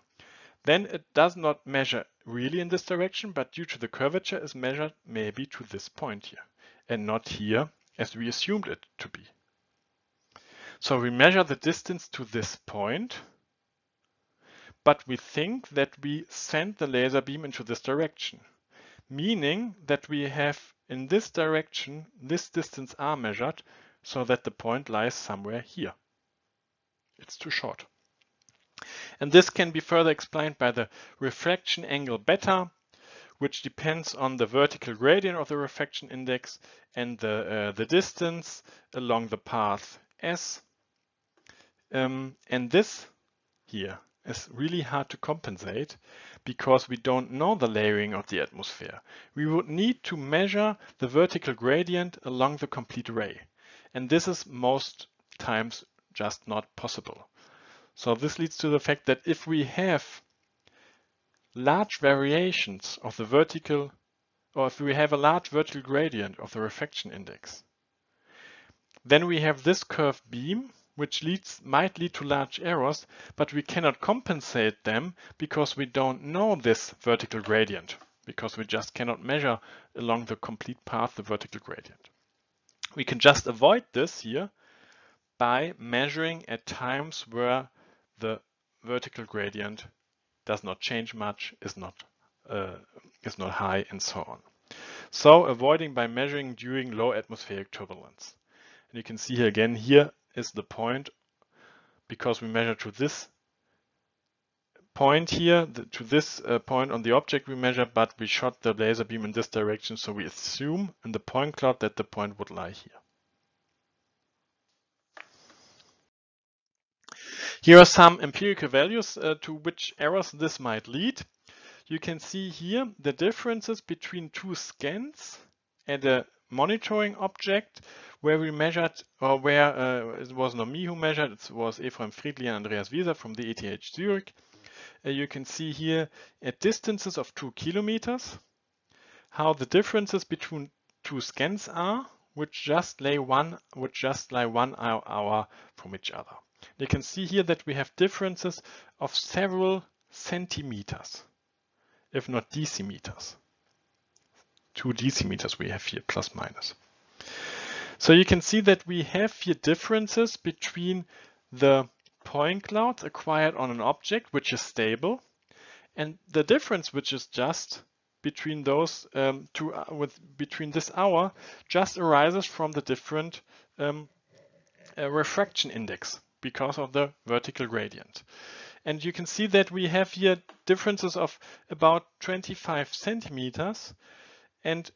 then it does not measure really in this direction, but due to the curvature is measured maybe to this point here and not here as we assumed it to be. So we measure the distance to this point, but we think that we send the laser beam into this direction, meaning that we have in this direction, this distance r measured so that the point lies somewhere here. It's too short. And this can be further explained by the refraction angle beta, which depends on the vertical gradient of the refraction index and the, uh, the distance along the path S. Um, and this here is really hard to compensate because we don't know the layering of the atmosphere. We would need to measure the vertical gradient along the complete ray. And this is most times just not possible. So this leads to the fact that if we have large variations of the vertical, or if we have a large vertical gradient of the refraction index, then we have this curved beam, which leads might lead to large errors, but we cannot compensate them because we don't know this vertical gradient, because we just cannot measure along the complete path the vertical gradient. We can just avoid this here by measuring at times where the vertical gradient does not change much, is not, uh, is not high, and so on. So avoiding by measuring during low atmospheric turbulence. And you can see here again, here is the point because we measure to this point here, the, to this uh, point on the object we measure, but we shot the laser beam in this direction. So we assume in the point cloud that the point would lie here. Here are some empirical values uh, to which errors this might lead. You can see here the differences between two scans and a monitoring object where we measured, or where uh, it was not me who measured, it was Ephraim Friedli and Andreas Wieser from the ETH Zurich. Uh, you can see here at distances of two kilometers, how the differences between two scans are, which just lay one, which just lie one hour from each other. You can see here that we have differences of several centimeters, if not decimeters. Two decimeters we have here, plus minus. So you can see that we have here differences between the point clouds acquired on an object, which is stable, and the difference, which is just between those um, two, uh, with between this hour, just arises from the different um, uh, refraction index because of the vertical gradient. And you can see that we have here differences of about 25 centimeters. And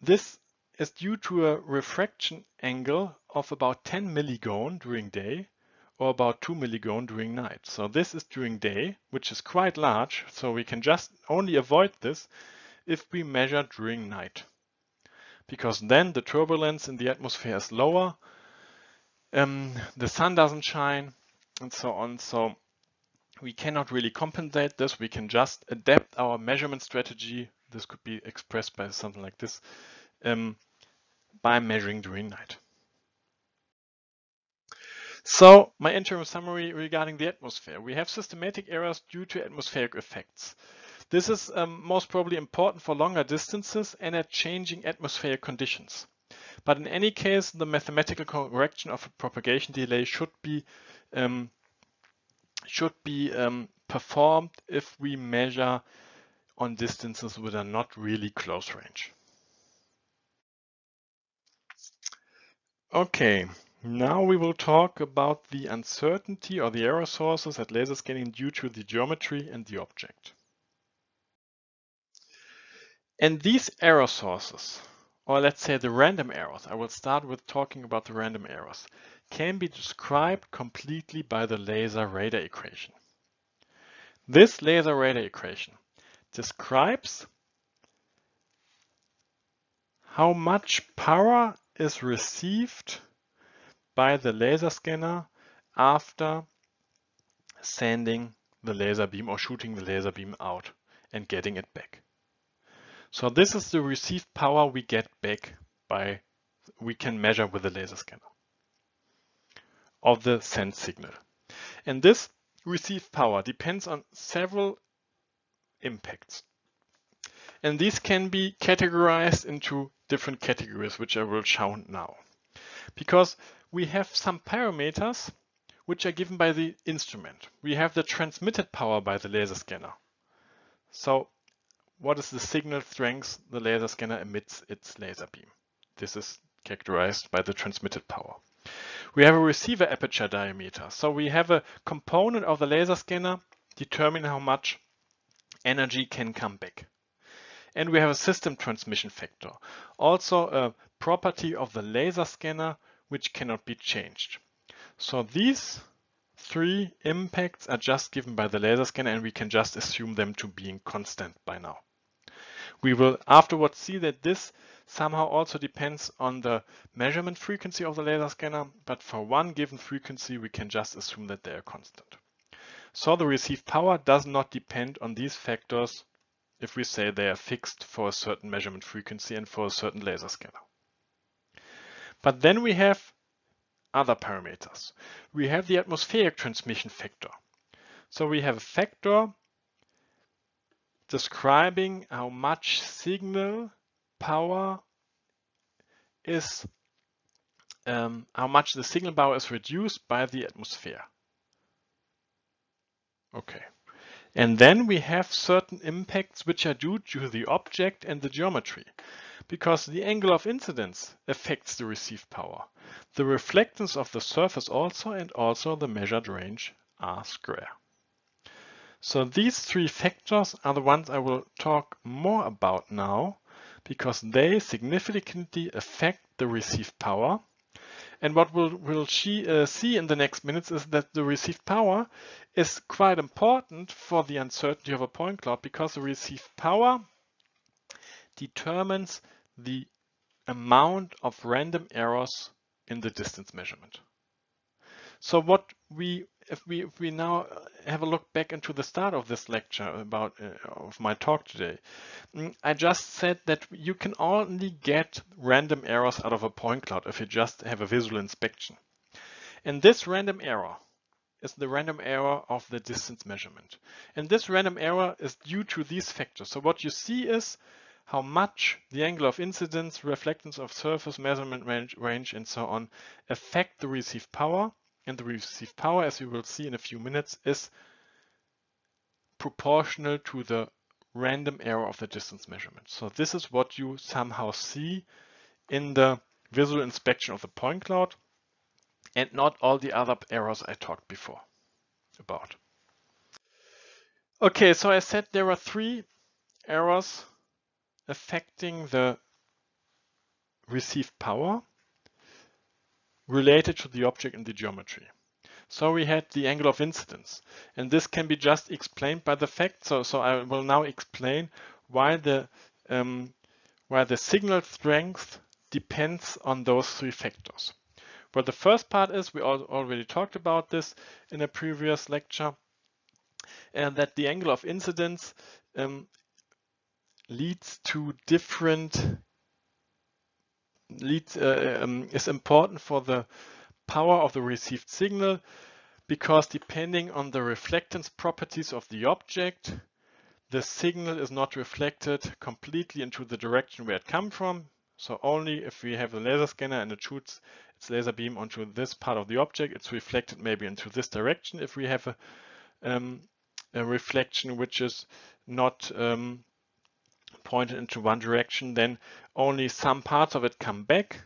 this is due to a refraction angle of about 10 milligon during day or about 2 milligon during night. So this is during day, which is quite large. So we can just only avoid this if we measure during night. Because then the turbulence in the atmosphere is lower um, the sun doesn't shine and so on. So we cannot really compensate this. We can just adapt our measurement strategy. This could be expressed by something like this um, by measuring during night. So my interim summary regarding the atmosphere. We have systematic errors due to atmospheric effects. This is um, most probably important for longer distances and at changing atmospheric conditions. But in any case, the mathematical correction of a propagation delay should be um, should be um, performed if we measure on distances that are not really close range. Okay, now we will talk about the uncertainty or the error sources at laser scanning due to the geometry and the object. And these error sources or let's say the random errors, I will start with talking about the random errors, can be described completely by the laser radar equation. This laser radar equation describes how much power is received by the laser scanner after sending the laser beam or shooting the laser beam out and getting it back. So this is the received power we get back by, we can measure with the laser scanner of the sent signal. And this received power depends on several impacts. And these can be categorized into different categories, which I will show now. Because we have some parameters which are given by the instrument. We have the transmitted power by the laser scanner. So what is the signal strength the laser scanner emits its laser beam? This is characterized by the transmitted power. We have a receiver aperture diameter. So we have a component of the laser scanner determining how much energy can come back. And we have a system transmission factor, also a property of the laser scanner which cannot be changed. So these three impacts are just given by the laser scanner and we can just assume them to being constant by now. We will afterwards see that this somehow also depends on the measurement frequency of the laser scanner, but for one given frequency we can just assume that they are constant. So the received power does not depend on these factors if we say they are fixed for a certain measurement frequency and for a certain laser scanner. But then we have other parameters. We have the atmospheric transmission factor. So we have a factor describing how much signal power is, um, how much the signal power is reduced by the atmosphere. Okay. And then we have certain impacts which are due to the object and the geometry because the angle of incidence affects the received power, the reflectance of the surface also, and also the measured range r square. So these three factors are the ones I will talk more about now because they significantly affect the received power. And what we'll, we'll uh, see in the next minutes is that the received power is quite important for the uncertainty of a point cloud because the received power determines the amount of random errors in the distance measurement. So what we, if we, if we now have a look back into the start of this lecture about uh, of my talk today, mm, I just said that you can only get random errors out of a point cloud if you just have a visual inspection. And this random error is the random error of the distance measurement. And this random error is due to these factors. So what you see is how much the angle of incidence, reflectance of surface, measurement range, range, and so on affect the received power. And the received power, as we will see in a few minutes, is proportional to the random error of the distance measurement. So this is what you somehow see in the visual inspection of the point cloud and not all the other errors I talked before about. Okay, so I said there are three errors affecting the received power related to the object in the geometry. So we had the angle of incidence, and this can be just explained by the fact. So, so I will now explain why the um, why the signal strength depends on those three factors. Well, the first part is we already talked about this in a previous lecture, and that the angle of incidence um, leads to different leads uh, um, is important for the power of the received signal because depending on the reflectance properties of the object, the signal is not reflected completely into the direction where it comes from. So only if we have a laser scanner and it shoots its laser beam onto this part of the object, it's reflected maybe into this direction. If we have a, um, a reflection which is not um, pointed into one direction, then only some parts of it come back.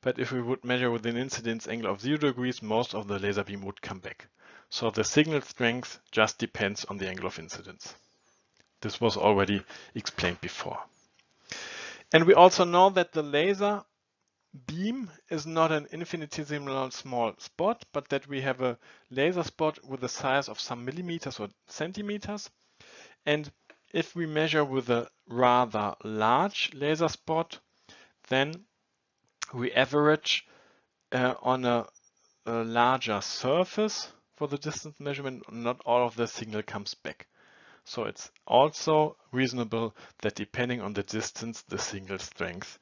But if we would measure with an incidence angle of zero degrees, most of the laser beam would come back. So the signal strength just depends on the angle of incidence. This was already explained before. And we also know that the laser beam is not an infinitesimal small spot, but that we have a laser spot with a size of some millimeters or centimeters. And if we measure with a rather large laser spot, then we average uh, on a, a larger surface for the distance measurement, not all of the signal comes back. So it's also reasonable that depending on the distance, the signal strength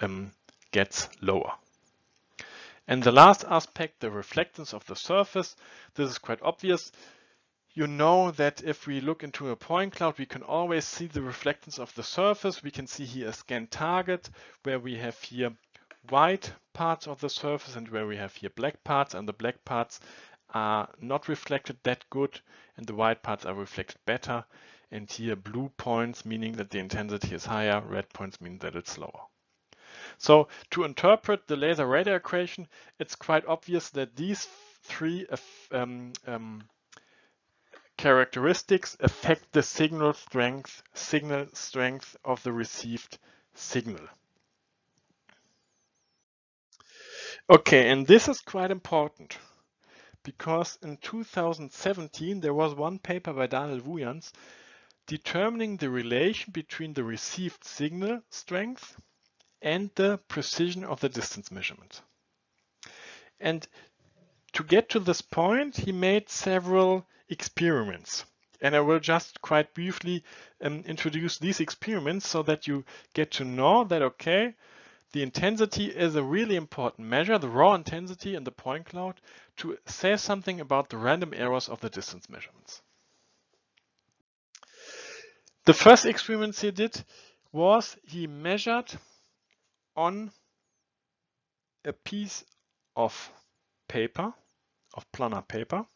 um, gets lower. And the last aspect, the reflectance of the surface, this is quite obvious you know that if we look into a point cloud, we can always see the reflectance of the surface. We can see here a scan target where we have here white parts of the surface and where we have here black parts and the black parts are not reflected that good and the white parts are reflected better and here blue points meaning that the intensity is higher, red points mean that it's lower. So to interpret the laser radar equation, it's quite obvious that these three um, um, characteristics affect the signal strength, signal strength of the received signal. Okay, and this is quite important because in 2017 there was one paper by Daniel Wujanz determining the relation between the received signal strength and the precision of the distance measurement. And to get to this point, he made several experiments. And I will just quite briefly um, introduce these experiments so that you get to know that, okay, the intensity is a really important measure, the raw intensity in the point cloud, to say something about the random errors of the distance measurements. The first experiment he did was he measured on a piece of paper, of planar paper,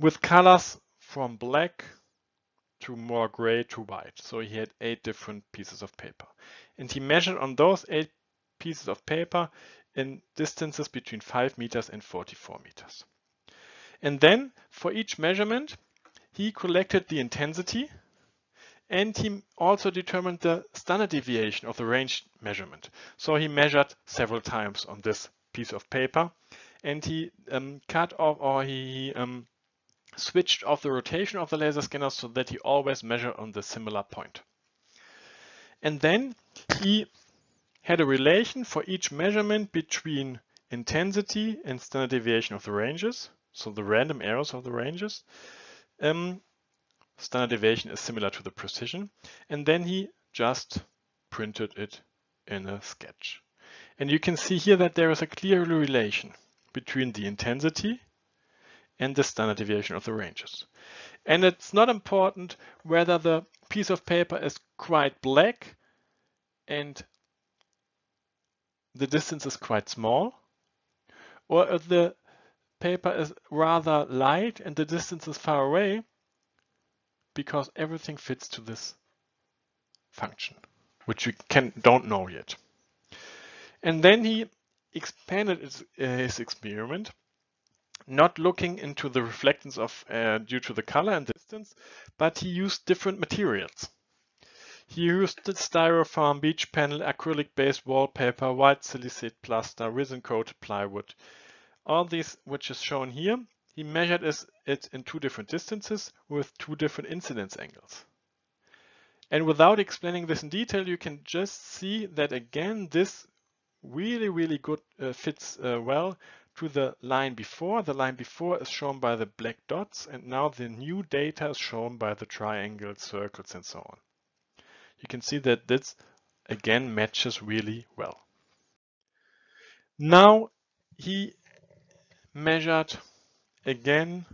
with colors from black to more gray to white. So he had eight different pieces of paper. And he measured on those eight pieces of paper in distances between 5 meters and 44 meters. And then for each measurement, he collected the intensity and he also determined the standard deviation of the range measurement. So he measured several times on this piece of paper and he um, cut off or he um, switched off the rotation of the laser scanner so that he always measured on the similar point. And then he had a relation for each measurement between intensity and standard deviation of the ranges, so the random errors of the ranges. Um, standard deviation is similar to the precision. And then he just printed it in a sketch. And you can see here that there is a clear relation between the intensity and the standard deviation of the ranges. And it's not important whether the piece of paper is quite black and the distance is quite small, or if the paper is rather light and the distance is far away, because everything fits to this function, which we can don't know yet. And then he expanded his, uh, his experiment not looking into the reflectance of uh, due to the color and distance, but he used different materials. He used styrofoam, beech panel, acrylic-based wallpaper, white silicate plaster, resin-coated plywood. All these, which is shown here, he measured it in two different distances with two different incidence angles. And without explaining this in detail, you can just see that again, this really, really good uh, fits uh, well to the line before. The line before is shown by the black dots and now the new data is shown by the triangles, circles and so on. You can see that this again matches really well. Now he measured again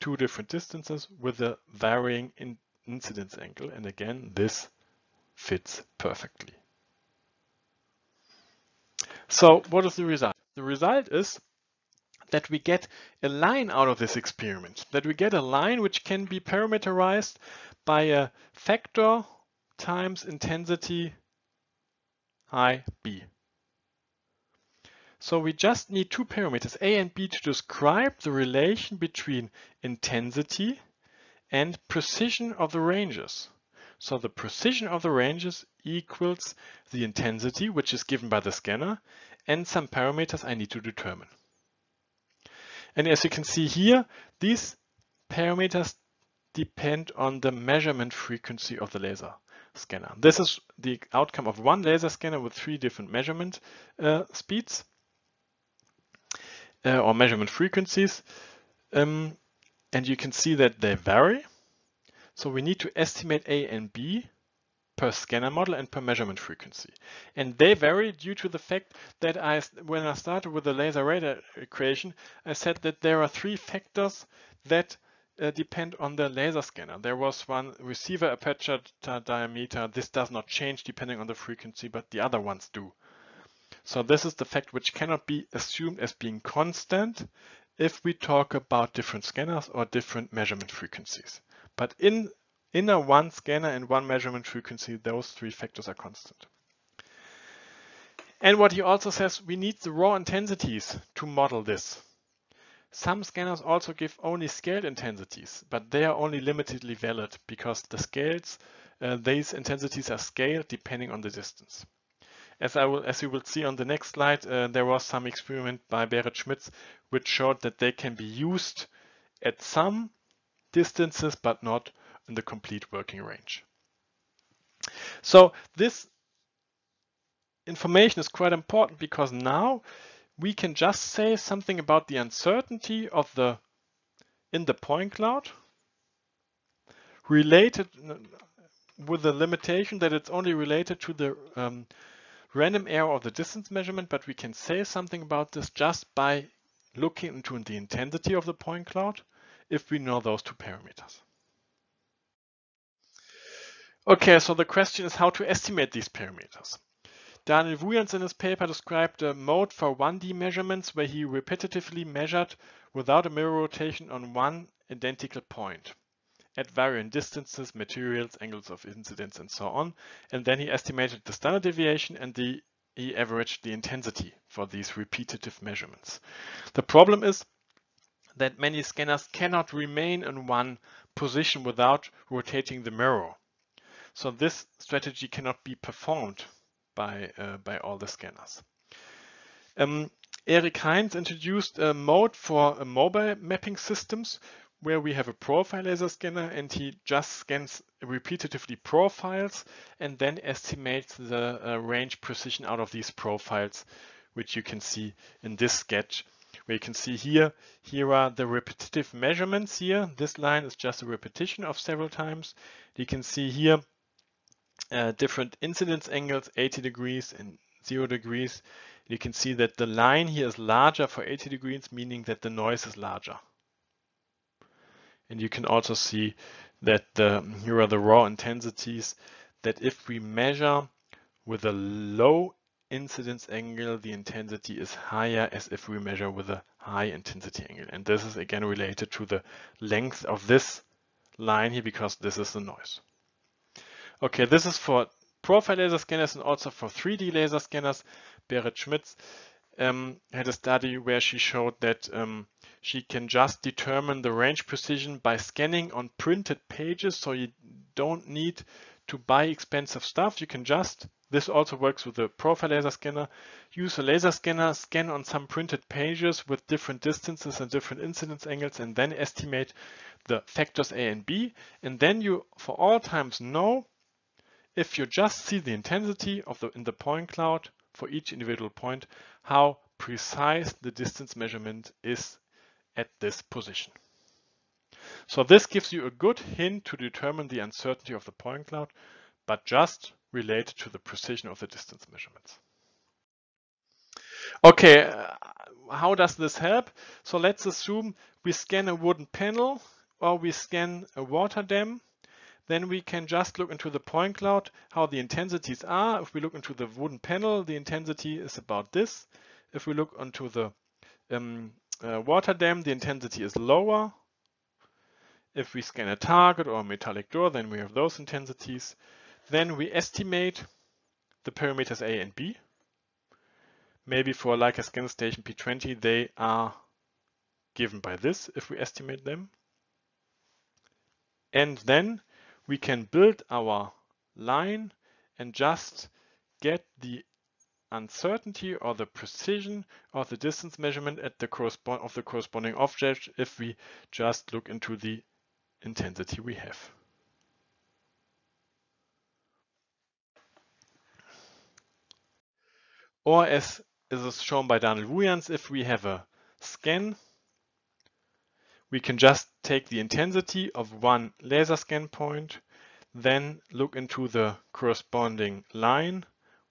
two different distances with a varying in incidence angle and again this fits perfectly. So what is the result? The result is that we get a line out of this experiment, that we get a line which can be parameterized by a factor times intensity I B. So we just need two parameters, A and B, to describe the relation between intensity and precision of the ranges. So the precision of the ranges equals the intensity, which is given by the scanner, and some parameters I need to determine. And as you can see here, these parameters depend on the measurement frequency of the laser scanner. This is the outcome of one laser scanner with three different measurement uh, speeds uh, or measurement frequencies. Um, and you can see that they vary. So we need to estimate A and B per scanner model and per measurement frequency. And they vary due to the fact that I, when I started with the laser radar equation, I said that there are three factors that uh, depend on the laser scanner. There was one receiver aperture diameter. This does not change depending on the frequency, but the other ones do. So this is the fact which cannot be assumed as being constant if we talk about different scanners or different measurement frequencies. But in, in a one scanner and one measurement frequency, those three factors are constant. And what he also says, we need the raw intensities to model this. Some scanners also give only scaled intensities, but they are only limitedly valid because the scales, uh, these intensities are scaled depending on the distance. As, I will, as you will see on the next slide, uh, there was some experiment by Berit Schmitz which showed that they can be used at some distances, but not in the complete working range. So this information is quite important because now we can just say something about the uncertainty of the in the point cloud related with the limitation that it's only related to the um, random error of the distance measurement, but we can say something about this just by looking into the intensity of the point cloud if we know those two parameters. Okay, so the question is how to estimate these parameters. Daniel Wujanz in his paper described a mode for 1D measurements where he repetitively measured without a mirror rotation on one identical point at varying distances, materials, angles of incidence, and so on. And then he estimated the standard deviation and the, he averaged the intensity for these repetitive measurements. The problem is that many scanners cannot remain in one position without rotating the mirror. So this strategy cannot be performed by, uh, by all the scanners. Um, Eric Heinz introduced a mode for mobile mapping systems where we have a profile laser scanner and he just scans repetitively profiles and then estimates the uh, range precision out of these profiles, which you can see in this sketch. Where you can see here, here are the repetitive measurements here. This line is just a repetition of several times. You can see here uh, different incidence angles, 80 degrees and 0 degrees. You can see that the line here is larger for 80 degrees, meaning that the noise is larger. And you can also see that the, here are the raw intensities that if we measure with a low incidence angle, the intensity is higher as if we measure with a high intensity angle. And this is again related to the length of this line here because this is the noise. Okay, this is for profile laser scanners and also for 3D laser scanners. Berit Schmitz um, had a study where she showed that um, she can just determine the range precision by scanning on printed pages. So you don't need to buy expensive stuff. You can just, this also works with the profile laser scanner, use a laser scanner, scan on some printed pages with different distances and different incidence angles, and then estimate the factors A and B. And then you, for all times, know if you just see the intensity of the in the point cloud for each individual point, how precise the distance measurement is at this position. So this gives you a good hint to determine the uncertainty of the point cloud, but just related to the precision of the distance measurements. Okay, uh, how does this help? So let's assume we scan a wooden panel or we scan a water dam. Then we can just look into the point cloud, how the intensities are. If we look into the wooden panel, the intensity is about this. If we look onto the um, uh, water dam, the intensity is lower. If we scan a target or a metallic door, then we have those intensities. Then we estimate the parameters A and B. Maybe for like a scan station P20, they are given by this if we estimate them. And then we can build our line and just get the uncertainty or the precision of the distance measurement at the correspond of the corresponding object if we just look into the intensity we have. Or as is shown by Daniel Wujanz, if we have a scan, we can just take the intensity of one laser scan point, then look into the corresponding line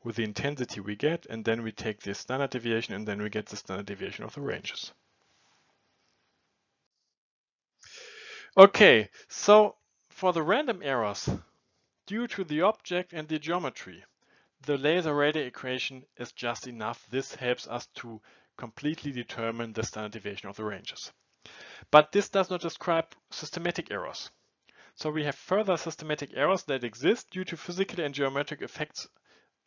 with the intensity we get, and then we take the standard deviation, and then we get the standard deviation of the ranges. Okay, so for the random errors, due to the object and the geometry, the laser radar equation is just enough. This helps us to completely determine the standard deviation of the ranges. But this does not describe systematic errors. So we have further systematic errors that exist due to physical and geometric effects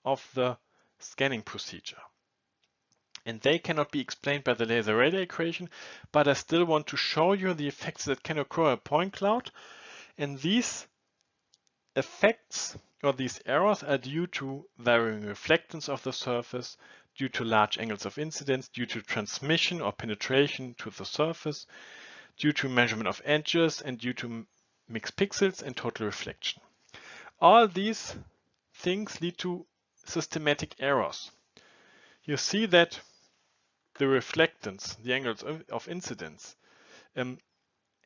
of the scanning procedure. And they cannot be explained by the laser radar equation, but I still want to show you the effects that can occur in a point cloud. And these effects or these errors are due to varying reflectance of the surface, due to large angles of incidence, due to transmission or penetration to the surface, due to measurement of edges, and due to mixed pixels and total reflection. All these things lead to systematic errors. You see that the reflectance, the angles of incidence, um,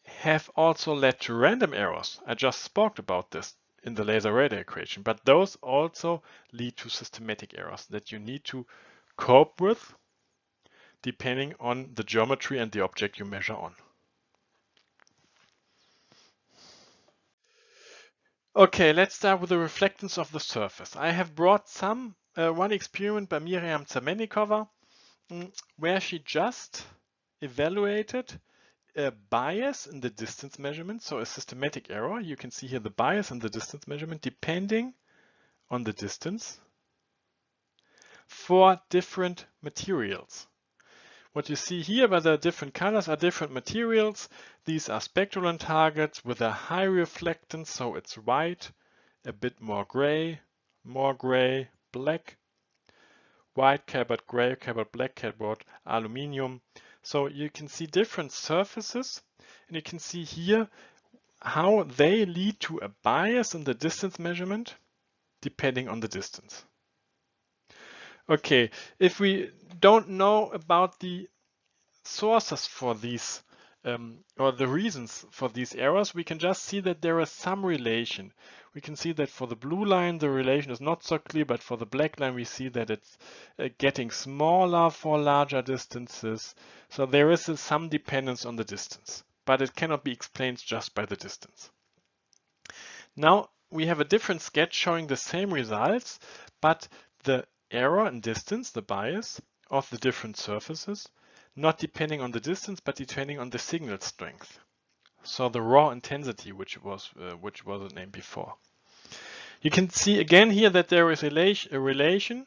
have also led to random errors. I just spoke about this in the laser radar equation, but those also lead to systematic errors that you need to cope with depending on the geometry and the object you measure on. Okay, let's start with the reflectance of the surface. I have brought some, uh, one experiment by Miriam Zámečníková, mm, where she just evaluated a bias in the distance measurement, so a systematic error. You can see here the bias in the distance measurement depending on the distance for different materials. What you see here by the different colors are different materials. These are spectral targets with a high reflectance, so it's white, a bit more gray, more gray, black, white cardboard, gray cardboard, black cardboard, aluminium. So you can see different surfaces and you can see here how they lead to a bias in the distance measurement depending on the distance. Okay, if we don't know about the sources for these um, or the reasons for these errors, we can just see that there is some relation. We can see that for the blue line, the relation is not so clear, but for the black line, we see that it's uh, getting smaller for larger distances. So there is uh, some dependence on the distance, but it cannot be explained just by the distance. Now we have a different sketch showing the same results, but the error and distance, the bias of the different surfaces, not depending on the distance, but depending on the signal strength. So the raw intensity, which was uh, which was the name before. You can see again here that there is a relation.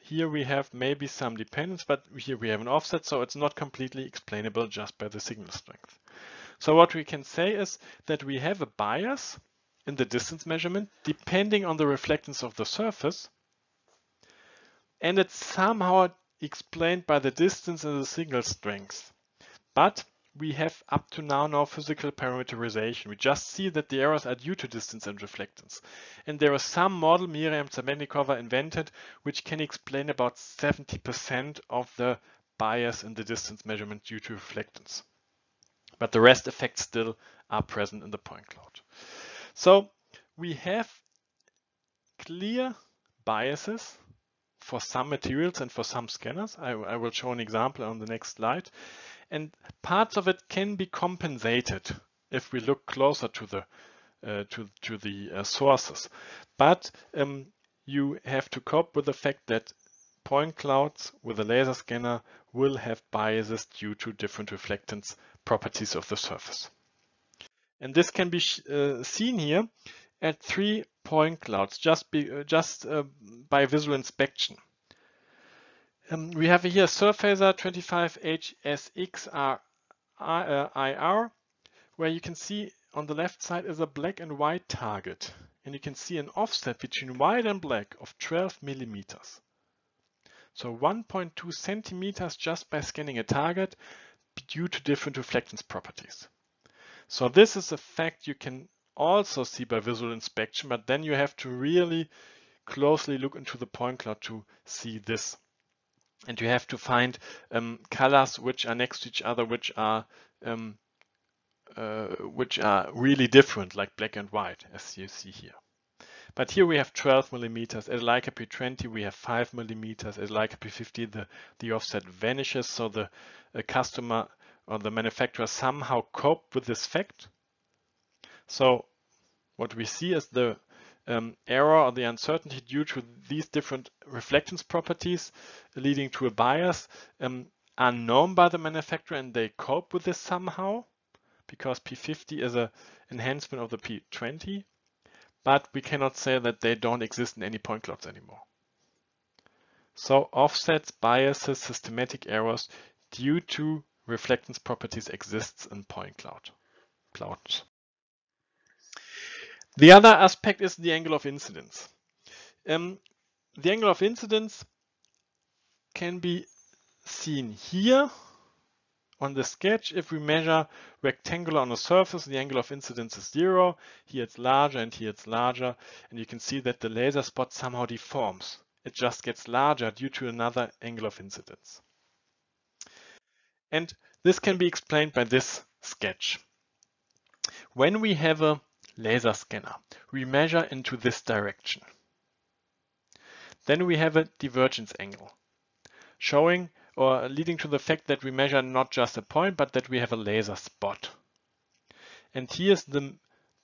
Here we have maybe some dependence, but here we have an offset, so it's not completely explainable just by the signal strength. So what we can say is that we have a bias in the distance measurement depending on the reflectance of the surface and it's somehow explained by the distance and the signal strength. But we have up to now no physical parameterization. We just see that the errors are due to distance and reflectance. And there is some model Miriam Zámečníková invented which can explain about 70% of the bias in the distance measurement due to reflectance. But the rest effects still are present in the point cloud. So we have clear biases for some materials and for some scanners. I, I, will show an example on the next slide. And parts of it can be compensated if we look closer to the uh, to, to the uh, sources. But um, you have to cope with the fact that point clouds with a laser scanner will have biases due to different reflectance properties of the surface. And this can be uh, seen here at three point clouds just, be, uh, just uh, by visual inspection. Um, we have here Surphaser 25HSXIR, uh, where you can see on the left side is a black and white target. And you can see an offset between white and black of 12 millimeters. So 1.2 centimeters just by scanning a target due to different reflectance properties. So this is a fact you can also see by visual inspection, but then you have to really closely look into the point cloud to see this. And you have to find um, colors which are next to each other, which are um, uh, which are really different, like black and white, as you see here. But here we have 12 millimeters. At Leica P20, we have 5 millimeters. At Leica P50, the, the offset vanishes. So the customer or the manufacturer somehow cope with this fact So what we see is the um, error or the uncertainty due to these different reflectance properties leading to a bias um, are known by the manufacturer and they cope with this somehow because P50 is an enhancement of the P20, but we cannot say that they don't exist in any point clouds anymore. So offsets, biases, systematic errors due to reflectance properties exists in point cloud clouds. The other aspect is the angle of incidence. Um, the angle of incidence can be seen here on the sketch. If we measure rectangular on a surface, the angle of incidence is zero. Here it's larger and here it's larger. And you can see that the laser spot somehow deforms. It just gets larger due to another angle of incidence. And this can be explained by this sketch. When we have a laser scanner. We measure into this direction. Then we have a divergence angle showing or leading to the fact that we measure not just a point, but that we have a laser spot. And here's the,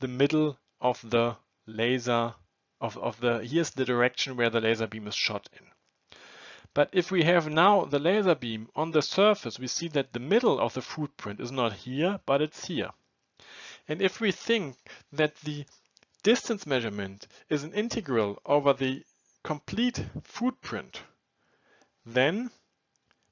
the middle of the laser of, of the, here's the direction where the laser beam is shot in. But if we have now the laser beam on the surface, we see that the middle of the footprint is not here, but it's here. And if we think that the distance measurement is an integral over the complete footprint, then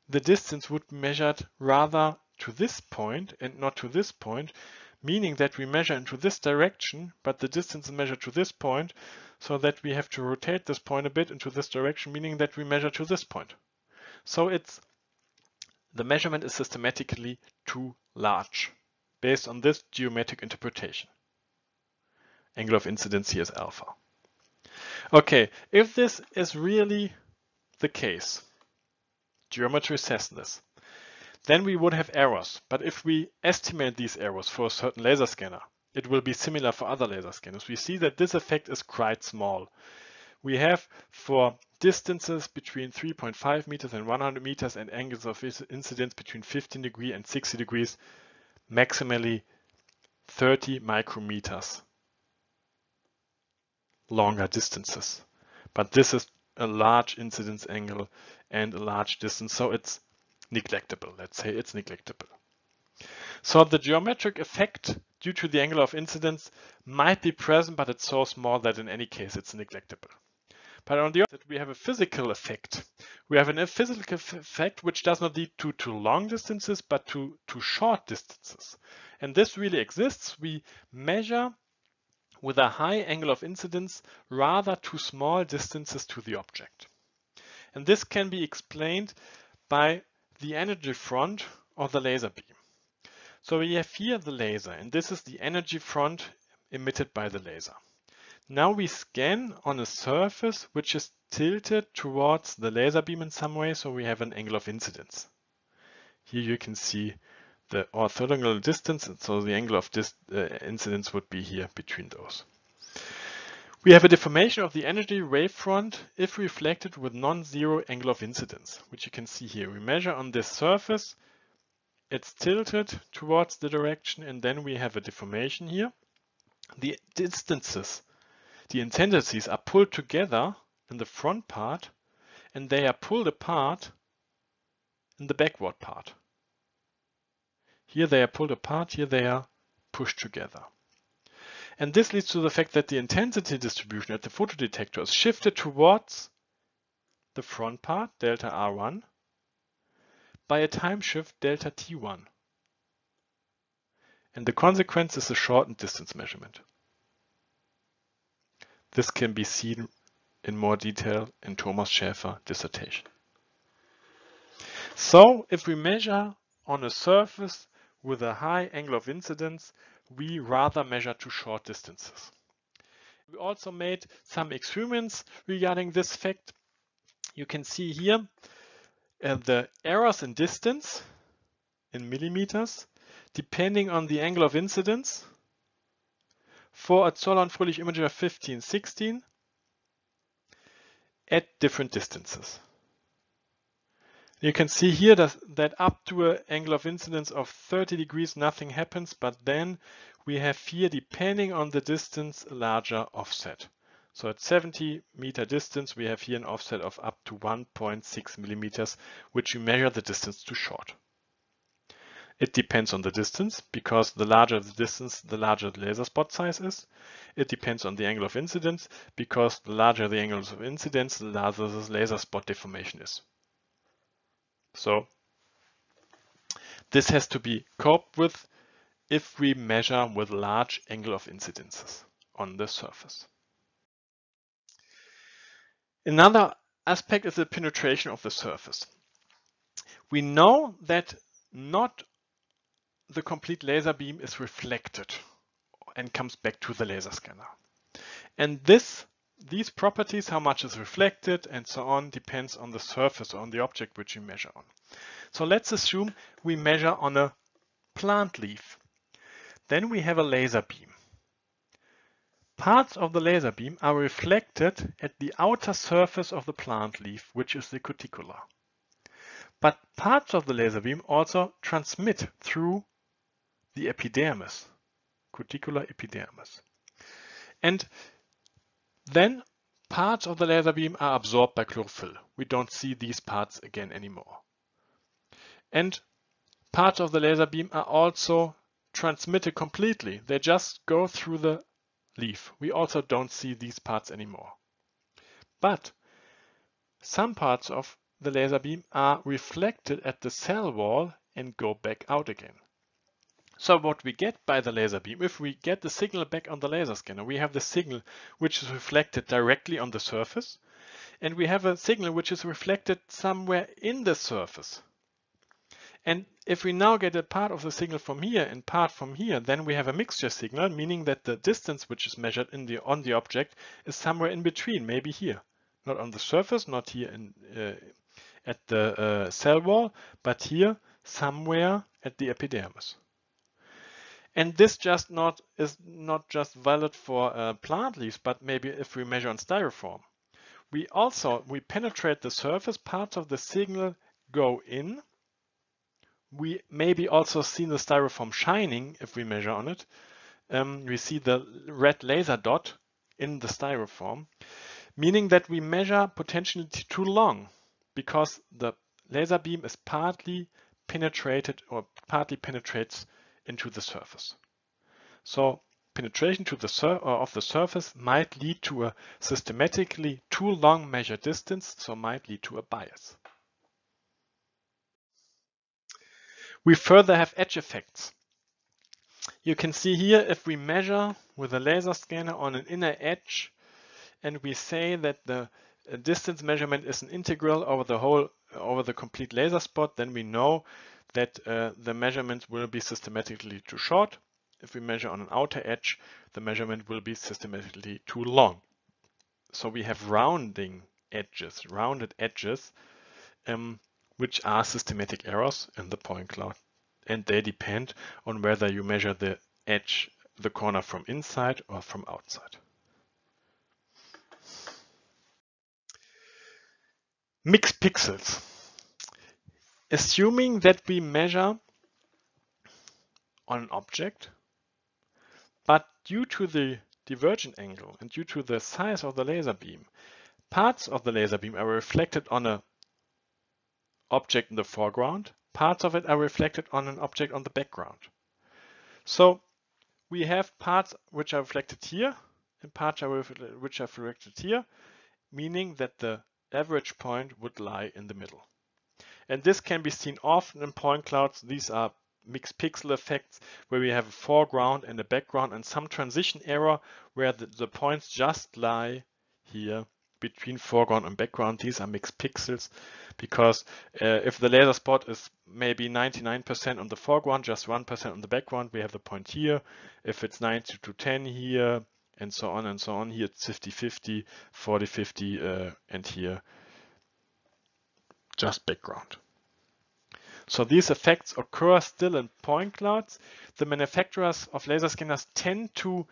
the distance would be measured rather to this point and not to this point, meaning that we measure into this direction, but the distance is measured to this point, so that we have to rotate this point a bit into this direction, meaning that we measure to this point. So it's the measurement is systematically too large based on this geometric interpretation. Angle of incidence here is alpha. Okay, if this is really the case, geometry says this, then we would have errors. But if we estimate these errors for a certain laser scanner, it will be similar for other laser scanners. We see that this effect is quite small. We have for distances between 3.5 meters and 100 meters and angles of incidence between 15 degrees and 60 degrees maximally 30 micrometers longer distances. But this is a large incidence angle and a large distance, so it's neglectable. Let's say it's neglectable. So the geometric effect due to the angle of incidence might be present, but it's so small that in any case it's neglectable. But on the other hand, we have a physical effect. We have a physical effect which does not lead to too long distances, but to, to short distances. And this really exists. We measure with a high angle of incidence rather to small distances to the object. And this can be explained by the energy front of the laser beam. So we have here the laser, and this is the energy front emitted by the laser. Now we scan on a surface which is tilted towards the laser beam in some way, so we have an angle of incidence. Here you can see the orthogonal distance, so the angle of uh, incidence would be here between those. We have a deformation of the energy wavefront if reflected with non-zero angle of incidence, which you can see here. We measure on this surface, it's tilted towards the direction, and then we have a deformation here. The distances the intensities are pulled together in the front part and they are pulled apart in the backward part. Here they are pulled apart, here they are pushed together. And this leads to the fact that the intensity distribution at the photodetector is shifted towards the front part, delta R1, by a time shift, delta T1. And the consequence is a shortened distance measurement. This can be seen in more detail in Thomas Schäfer dissertation. So if we measure on a surface with a high angle of incidence, we rather measure to short distances. We also made some experiments regarding this fact. You can see here uh, the errors in distance in millimeters, depending on the angle of incidence for a Zoller-Fröhlich imager 1516 at different distances. You can see here that, that up to an angle of incidence of 30 degrees, nothing happens, but then we have here, depending on the distance, a larger offset. So at 70 meter distance, we have here an offset of up to 1.6 millimeters, which we measure the distance to short. It depends on the distance, because the larger the distance, the larger the laser spot size is. It depends on the angle of incidence, because the larger the angle of incidence, the larger the laser spot deformation is. So this has to be coped with if we measure with large angle of incidences on the surface. Another aspect is the penetration of the surface. We know that not the complete laser beam is reflected and comes back to the laser scanner. And this, these properties, how much is reflected and so on, depends on the surface or on the object which you measure on. So let's assume we measure on a plant leaf. Then we have a laser beam. Parts of the laser beam are reflected at the outer surface of the plant leaf, which is the cuticular. But parts of the laser beam also transmit through the epidermis, cuticular epidermis. And then parts of the laser beam are absorbed by chlorophyll. We don't see these parts again anymore. And parts of the laser beam are also transmitted completely. They just go through the leaf. We also don't see these parts anymore. But some parts of the laser beam are reflected at the cell wall and go back out again. So what we get by the laser beam, if we get the signal back on the laser scanner, we have the signal which is reflected directly on the surface, and we have a signal which is reflected somewhere in the surface. And if we now get a part of the signal from here and part from here, then we have a mixture signal, meaning that the distance which is measured in the on the object is somewhere in between, maybe here. Not on the surface, not here in, uh, at the uh, cell wall, but here somewhere at the epidermis. And this just not is not just valid for uh, plant leaves, but maybe if we measure on styrofoam. We also, we penetrate the surface, parts of the signal go in we maybe also see the styrofoam shining if we measure on it. Um, we see the red laser dot in the styrofoam, meaning that we measure potentially too long because the laser beam is partly penetrated or partly penetrates into the surface. So penetration to the sur uh, of the surface might lead to a systematically too long measured distance, so might lead to a bias. We further have edge effects. You can see here if we measure with a laser scanner on an inner edge and we say that the uh, distance measurement is an integral over the whole over the complete laser spot, then we know that uh, the measurement will be systematically too short. If we measure on an outer edge, the measurement will be systematically too long. So we have rounding edges, rounded edges, um, which are systematic errors in the point cloud. And they depend on whether you measure the edge, the corner from inside or from outside. Mixed pixels. Assuming that we measure on an object, but due to the divergent angle and due to the size of the laser beam, parts of the laser beam are reflected on a object in the foreground, parts of it are reflected on an object on the background. So we have parts which are reflected here and parts which are reflected here, meaning that the average point would lie in the middle. And this can be seen often in point clouds. These are mixed pixel effects where we have a foreground and a background and some transition error where the, the points just lie here between foreground and background. These are mixed pixels because uh, if the laser spot is maybe 99% on the foreground, just 1% on the background, we have the point here. If it's 90 to 10 here, and so on and so on, here it's 50-50, 40-50, uh, and here just background. So these effects occur still in point clouds. The manufacturers of laser scanners tend to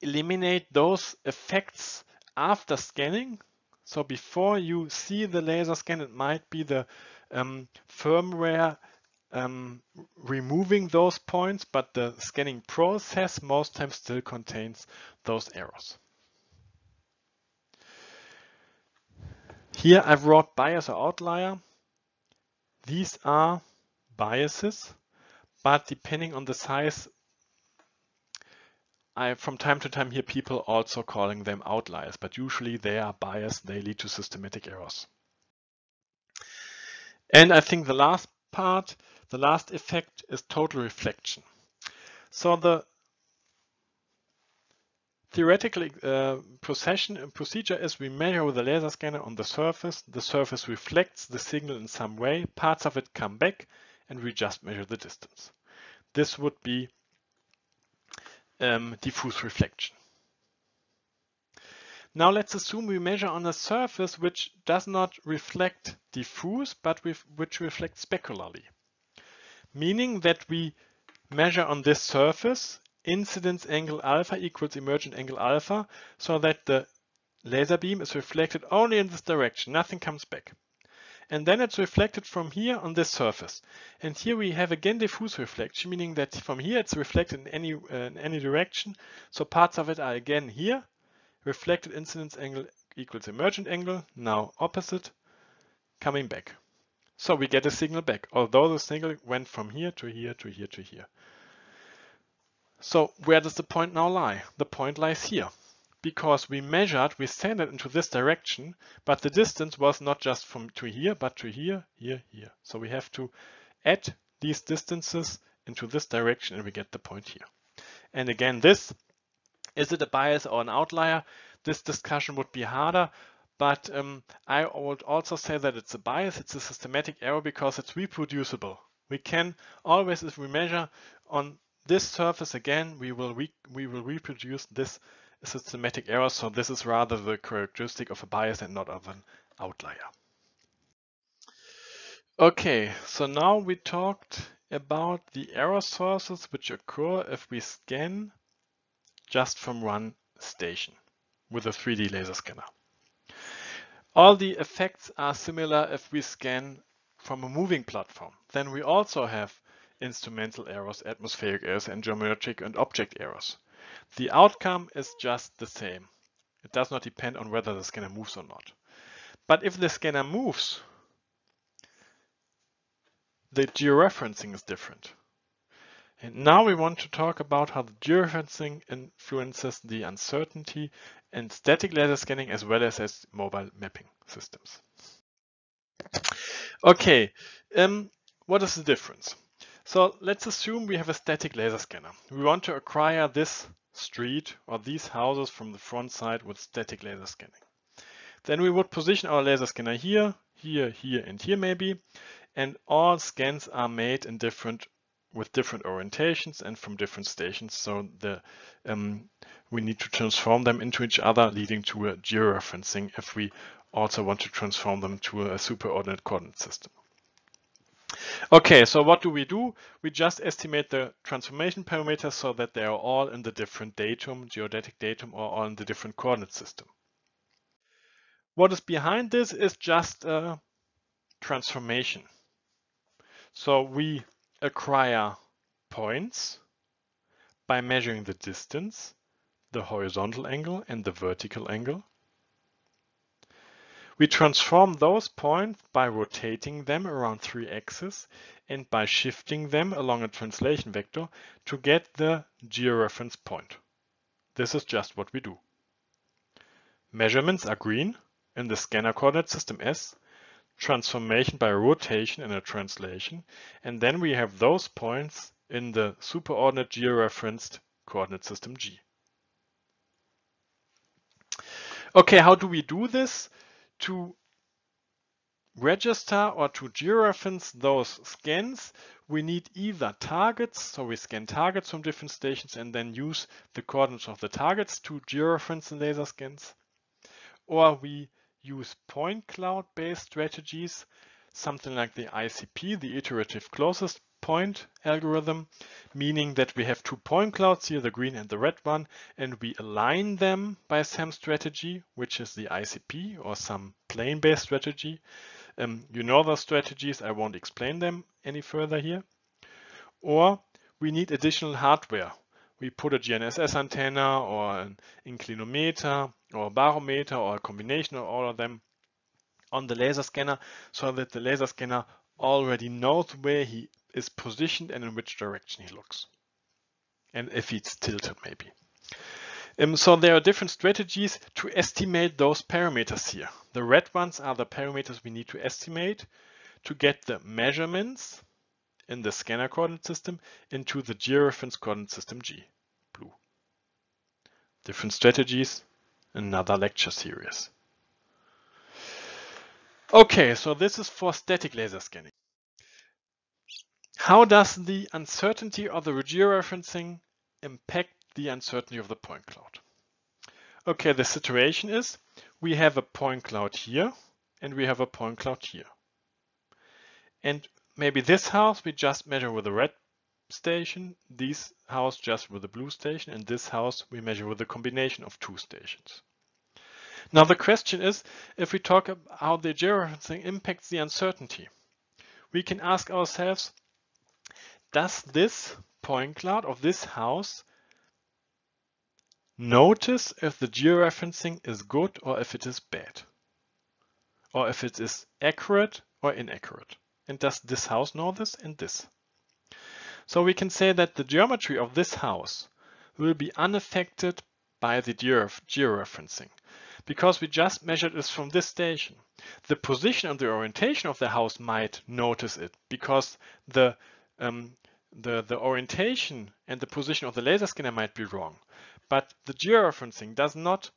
eliminate those effects after scanning. So before you see the laser scan, it might be the um, firmware um, removing those points, but the scanning process most times still contains those errors. Here I've wrote bias or outlier. These are biases, but depending on the size, I from time to time hear people also calling them outliers, but usually they are biased, they lead to systematic errors. And I think the last part, the last effect is total reflection. So the theoretical uh, procedure is we measure with a laser scanner on the surface, the surface reflects the signal in some way, parts of it come back, and we just measure the distance. This would be um, diffuse reflection. Now let's assume we measure on a surface which does not reflect diffuse, but which reflects specularly. Meaning that we measure on this surface incidence angle alpha equals emergent angle alpha, so that the laser beam is reflected only in this direction, nothing comes back. And then it's reflected from here on this surface. And here we have again diffuse reflection, meaning that from here it's reflected in any, uh, in any direction. So parts of it are again here reflected incidence angle equals emergent angle, now opposite, coming back. So we get a signal back, although the signal went from here to here to here to here. So where does the point now lie? The point lies here. Because we measured, we sent it into this direction, but the distance was not just from to here, but to here, here, here. So we have to add these distances into this direction and we get the point here. And again, this is it a bias or an outlier? This discussion would be harder, but um, I would also say that it's a bias, it's a systematic error because it's reproducible. We can always, if we measure on this surface again, we will, we will reproduce this systematic error. So this is rather the characteristic of a bias and not of an outlier. Okay, so now we talked about the error sources which occur if we scan just from one station with a 3D laser scanner. All the effects are similar if we scan from a moving platform. Then we also have instrumental errors, atmospheric errors, and geometric and object errors. The outcome is just the same. It does not depend on whether the scanner moves or not. But if the scanner moves, the georeferencing is different. And now we want to talk about how the georeferencing influences the uncertainty in static laser scanning as well as as mobile mapping systems. Okay, um, what is the difference? So let's assume we have a static laser scanner. We want to acquire this street or these houses from the front side with static laser scanning. Then we would position our laser scanner here, here, here, and here maybe, and all scans are made in different with different orientations and from different stations. So the um, we need to transform them into each other, leading to a georeferencing if we also want to transform them to a superordinate coordinate system. Okay, so what do we do? We just estimate the transformation parameters so that they are all in the different datum, geodetic datum, or on the different coordinate system. What is behind this is just a transformation. So we acquire points by measuring the distance, the horizontal angle and the vertical angle. We transform those points by rotating them around three axes and by shifting them along a translation vector to get the georeference point. This is just what we do. Measurements are green in the scanner coordinate system S transformation by rotation in a translation, and then we have those points in the superordinate georeferenced coordinate system G. Okay, how do we do this? To register or to georeference those scans, we need either targets, so we scan targets from different stations and then use the coordinates of the targets to georeference the laser scans, or we use point cloud based strategies, something like the ICP, the iterative closest point algorithm, meaning that we have two point clouds here, the green and the red one, and we align them by some strategy, which is the ICP or some plane-based strategy. Um, you know those strategies, I won't explain them any further here. Or we need additional hardware. We put a GNSS antenna or an inclinometer or a barometer or a combination of all of them on the laser scanner so that the laser scanner already knows where he is positioned and in which direction he looks. And if it's tilted maybe. Um, so there are different strategies to estimate those parameters here. The red ones are the parameters we need to estimate to get the measurements in the scanner coordinate system into the georeference coordinate system G, blue. Different strategies, another lecture series. Okay, so this is for static laser scanning. How does the uncertainty of the georeferencing impact the uncertainty of the point cloud? Okay, the situation is we have a point cloud here and we have a point cloud here. And maybe this house we just measure with a red station, this house just with a blue station, and this house we measure with a combination of two stations. Now the question is, if we talk about how the georeferencing impacts the uncertainty, we can ask ourselves, does this point cloud of this house notice if the georeferencing is good or if it is bad? Or if it is accurate or inaccurate? And does this house know this and this? So we can say that the geometry of this house will be unaffected by the georeferencing because we just measured this from this station. The position and the orientation of the house might notice it because the, um, the, the orientation and the position of the laser scanner might be wrong. But the georeferencing does not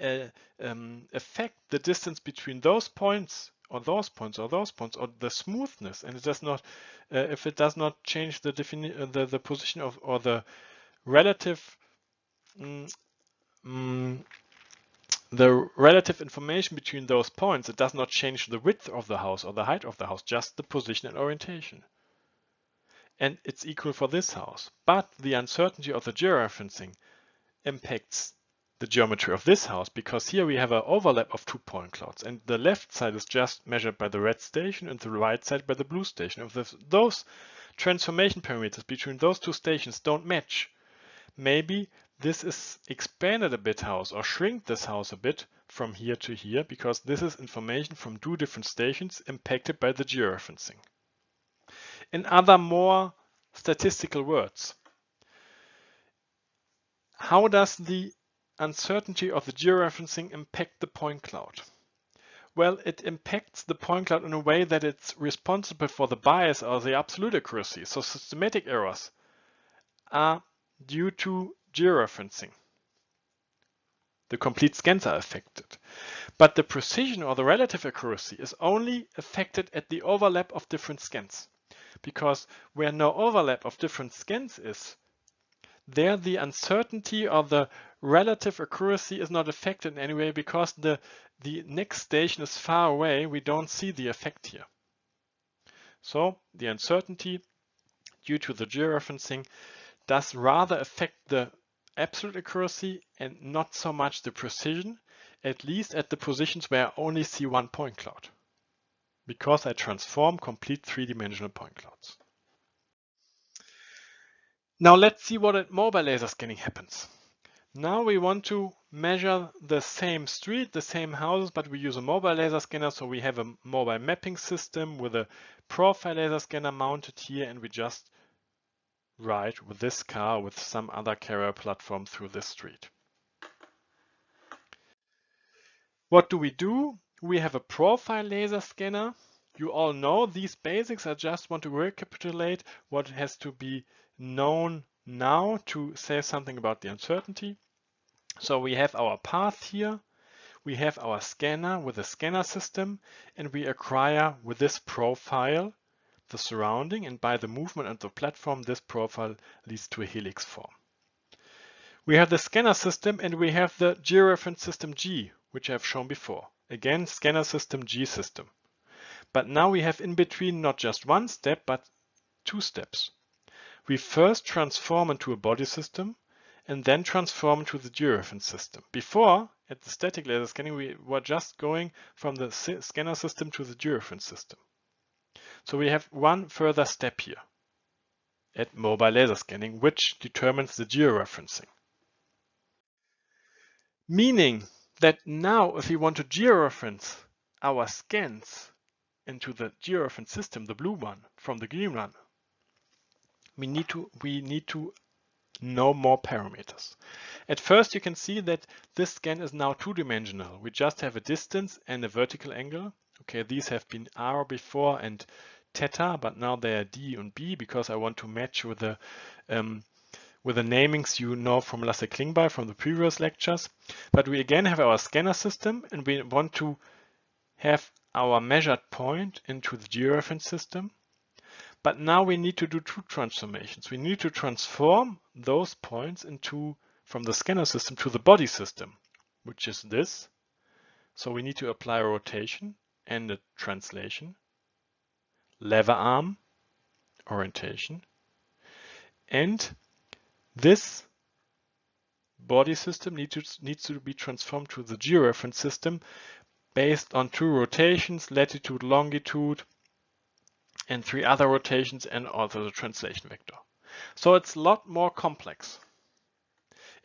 uh, um, affect the distance between those points or those points or those points or the smoothness and it does not uh, if it does not change the, uh, the the position of or the relative mm, mm, the relative information between those points, it does not change the width of the house or the height of the house, just the position and orientation. And it's equal for this house. But the uncertainty of the georeferencing impacts the geometry of this house because here we have an overlap of two point clouds and the left side is just measured by the red station and the right side by the blue station. If those transformation parameters between those two stations don't match, maybe this is expanded a bit house or shrink this house a bit from here to here because this is information from two different stations impacted by the georeferencing. In other more statistical words, how does the uncertainty of the georeferencing impact the point cloud? Well, it impacts the point cloud in a way that it's responsible for the bias or the absolute accuracy. So systematic errors are due to georeferencing. The complete scans are affected. But the precision or the relative accuracy is only affected at the overlap of different scans. Because where no overlap of different scans is, there the uncertainty or the relative accuracy is not affected in any way because the, the next station is far away, we don't see the effect here. So the uncertainty due to the georeferencing does rather affect the absolute accuracy and not so much the precision, at least at the positions where I only see one point cloud, because I transform complete three-dimensional point clouds. Now let's see what at mobile laser scanning happens. Now we want to measure the same street, the same houses, but we use a mobile laser scanner. So we have a mobile mapping system with a profile laser scanner mounted here and we just ride with this car with some other carrier platform through this street. What do we do? We have a profile laser scanner. You all know these basics. I just want to recapitulate what has to be known now to say something about the uncertainty. So we have our path here. We have our scanner with a scanner system and we acquire with this profile the surrounding and by the movement of the platform this profile leads to a helix form. We have the scanner system and we have the georeference system G, which I've shown before. Again, scanner system G system. But now we have in between not just one step, but two steps. We first transform into a body system and then transform to the georeference system. Before, at the static laser scanning, we were just going from the scanner system to the georeference system. So we have one further step here at mobile laser scanning, which determines the georeferencing. Meaning that now if we want to georeference our scans into the georeference system, the blue one from the green one, we need to we need to know more parameters. At first you can see that this scan is now two-dimensional. We just have a distance and a vertical angle. Okay, these have been R before and theta, but now they are D and B because I want to match with the um, with the namings you know from Lasse Klingbeil from the previous lectures. But we again have our scanner system and we want to have our measured point into the georeference system. But now we need to do two transformations. We need to transform those points into from the scanner system to the body system, which is this. So we need to apply a rotation and a translation, lever arm, orientation, and this body system needs to, needs to be transformed to the georeference system based on two rotations, latitude, longitude, and three other rotations, and also the translation vector. So it's a lot more complex.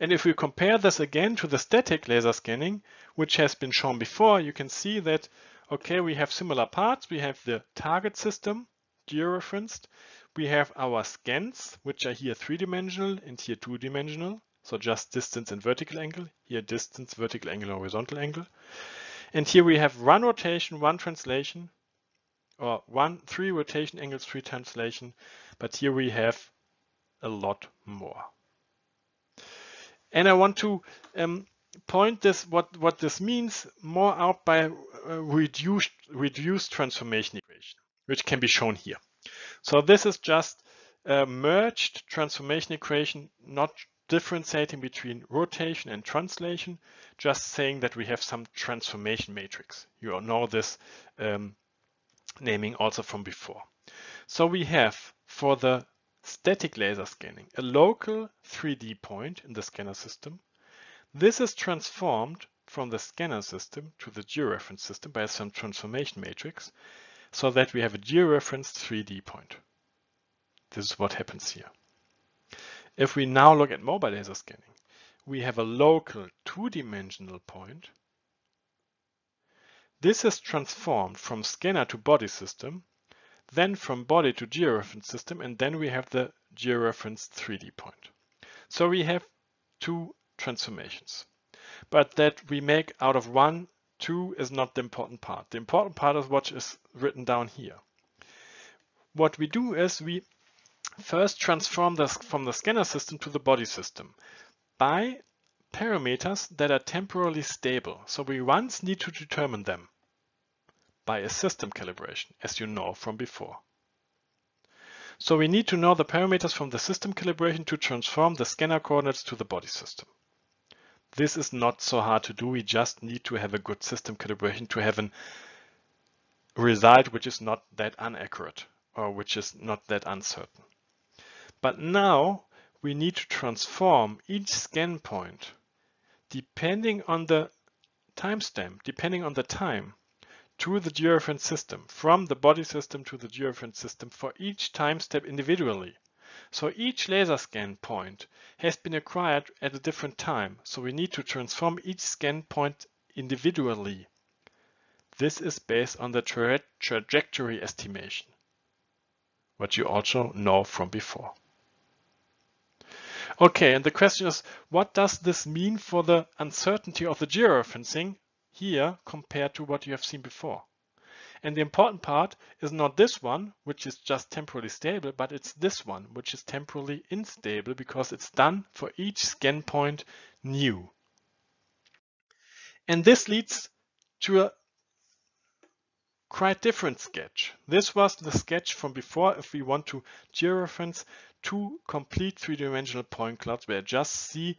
And if we compare this again to the static laser scanning, which has been shown before, you can see that, okay, we have similar parts. We have the target system, georeferenced. We have our scans, which are here three-dimensional and here two-dimensional. So just distance and vertical angle. Here distance, vertical angle, horizontal angle. And here we have one rotation, one translation, or one, three rotation angles, three translation. But here we have a lot more. And I want to um, point this what what this means more out by uh, reduced reduced transformation equation, which can be shown here. So this is just a merged transformation equation, not differentiating between rotation and translation, just saying that we have some transformation matrix. You all know this um, naming also from before. So we have for the static laser scanning, a local 3D point in the scanner system. This is transformed from the scanner system to the georeference system by some transformation matrix so that we have a georeferenced 3D point. This is what happens here. If we now look at mobile laser scanning, we have a local two-dimensional point. This is transformed from scanner to body system then from body to georeference system, and then we have the georeference 3D point. So we have two transformations. But that we make out of one, two is not the important part. The important part is what is written down here. What we do is we first transform this from the scanner system to the body system by parameters that are temporally stable. So we once need to determine them by a system calibration, as you know from before. So we need to know the parameters from the system calibration to transform the scanner coordinates to the body system. This is not so hard to do. We just need to have a good system calibration to have a result which is not that inaccurate or which is not that uncertain. But now we need to transform each scan point depending on the timestamp, depending on the time to the georeference system, from the body system to the georeference system for each time step individually. So each laser scan point has been acquired at a different time, so we need to transform each scan point individually. This is based on the tra trajectory estimation, what you also know from before. Okay, and the question is, what does this mean for the uncertainty of the georeferencing here compared to what you have seen before. And the important part is not this one, which is just temporally stable, but it's this one, which is temporally unstable because it's done for each scan point new. And this leads to a quite different sketch. This was the sketch from before if we want to georeference two complete three-dimensional point clouds where I just see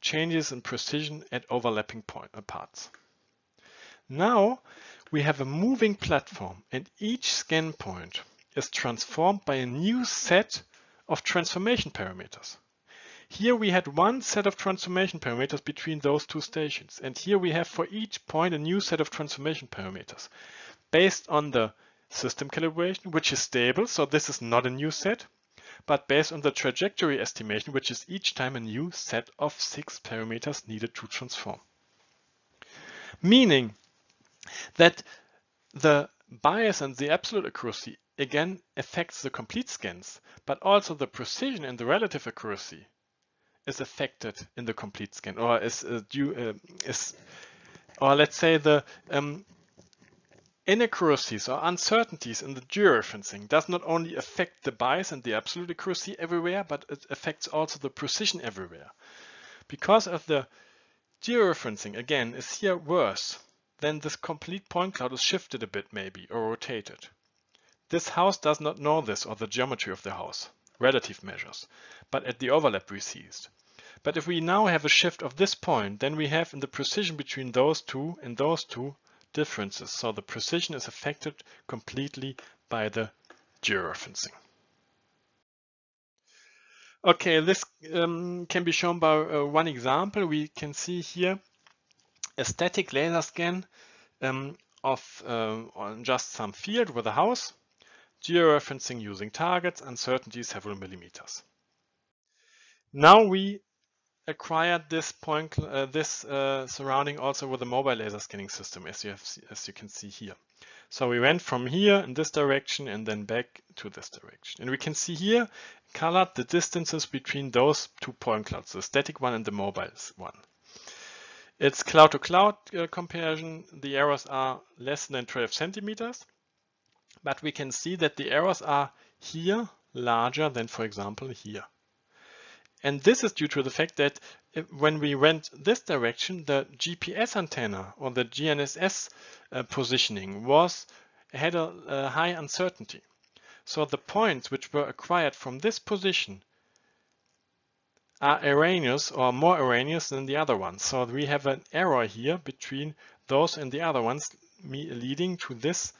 changes in precision at overlapping point, uh, parts. Now we have a moving platform and each scan point is transformed by a new set of transformation parameters. Here we had one set of transformation parameters between those two stations. And here we have for each point a new set of transformation parameters based on the system calibration, which is stable. So this is not a new set, but based on the trajectory estimation, which is each time a new set of six parameters needed to transform. Meaning that the bias and the absolute accuracy again affects the complete scans, but also the precision and the relative accuracy is affected in the complete scan or is uh, due uh, is or let's say the um, inaccuracies or uncertainties in the georeferencing does not only affect the bias and the absolute accuracy everywhere, but it affects also the precision everywhere. Because of the georeferencing, again, is here worse, then this complete point cloud is shifted a bit maybe or rotated. This house does not know this or the geometry of the house relative measures, but at the overlap we seized. But if we now have a shift of this point, then we have in the precision between those two and those two differences. So the precision is affected completely by the georeferencing. Okay, this um, can be shown by uh, one example. We can see here a static laser scan um, of on just some field with a house georeferencing using targets, uncertainty several millimeters. Now we acquired this point, uh, this uh, surrounding also with a mobile laser scanning system, as you have, as you can see here. So we went from here in this direction and then back to this direction. And we can see here colored the distances between those two point clouds, the static one and the mobile one. It's cloud to cloud uh, comparison. The errors are less than 12 centimeters but we can see that the errors are here larger than, for example, here. And this is due to the fact that when we went this direction, the GPS antenna or the GNSS uh, positioning was had a, a high uncertainty. So the points which were acquired from this position are erroneous or more erroneous than the other ones. So we have an error here between those and the other ones leading to this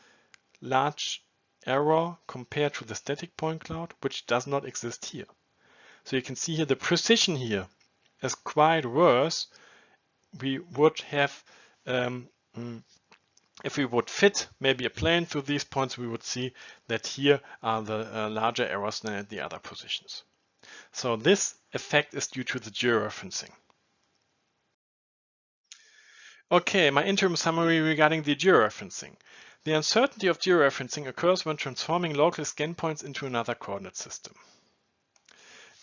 large error compared to the static point cloud, which does not exist here. So you can see here the precision here is quite worse. We would have, um, mm, if we would fit maybe a plane through these points, we would see that here are the uh, larger errors than at the other positions. So this effect is due to the georeferencing. Okay, my interim summary regarding the georeferencing. The uncertainty of georeferencing occurs when transforming local scan points into another coordinate system.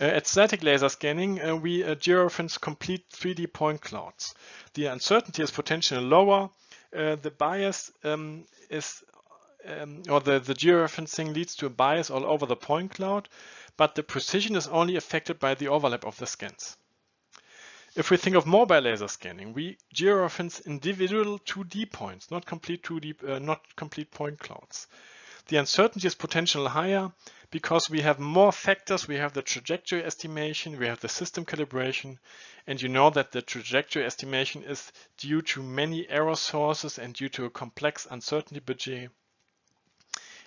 Uh, at static laser scanning, uh, we uh, georeference complete 3D point clouds. The uncertainty is potentially lower. Uh, the bias um, is, um, or the, the georeferencing leads to a bias all over the point cloud, but the precision is only affected by the overlap of the scans. If we think of mobile laser scanning, we georeference individual 2D points, not complete 2D, uh, not complete point clouds. The uncertainty is potentially higher because we have more factors. We have the trajectory estimation, we have the system calibration, and you know that the trajectory estimation is due to many error sources and due to a complex uncertainty budget.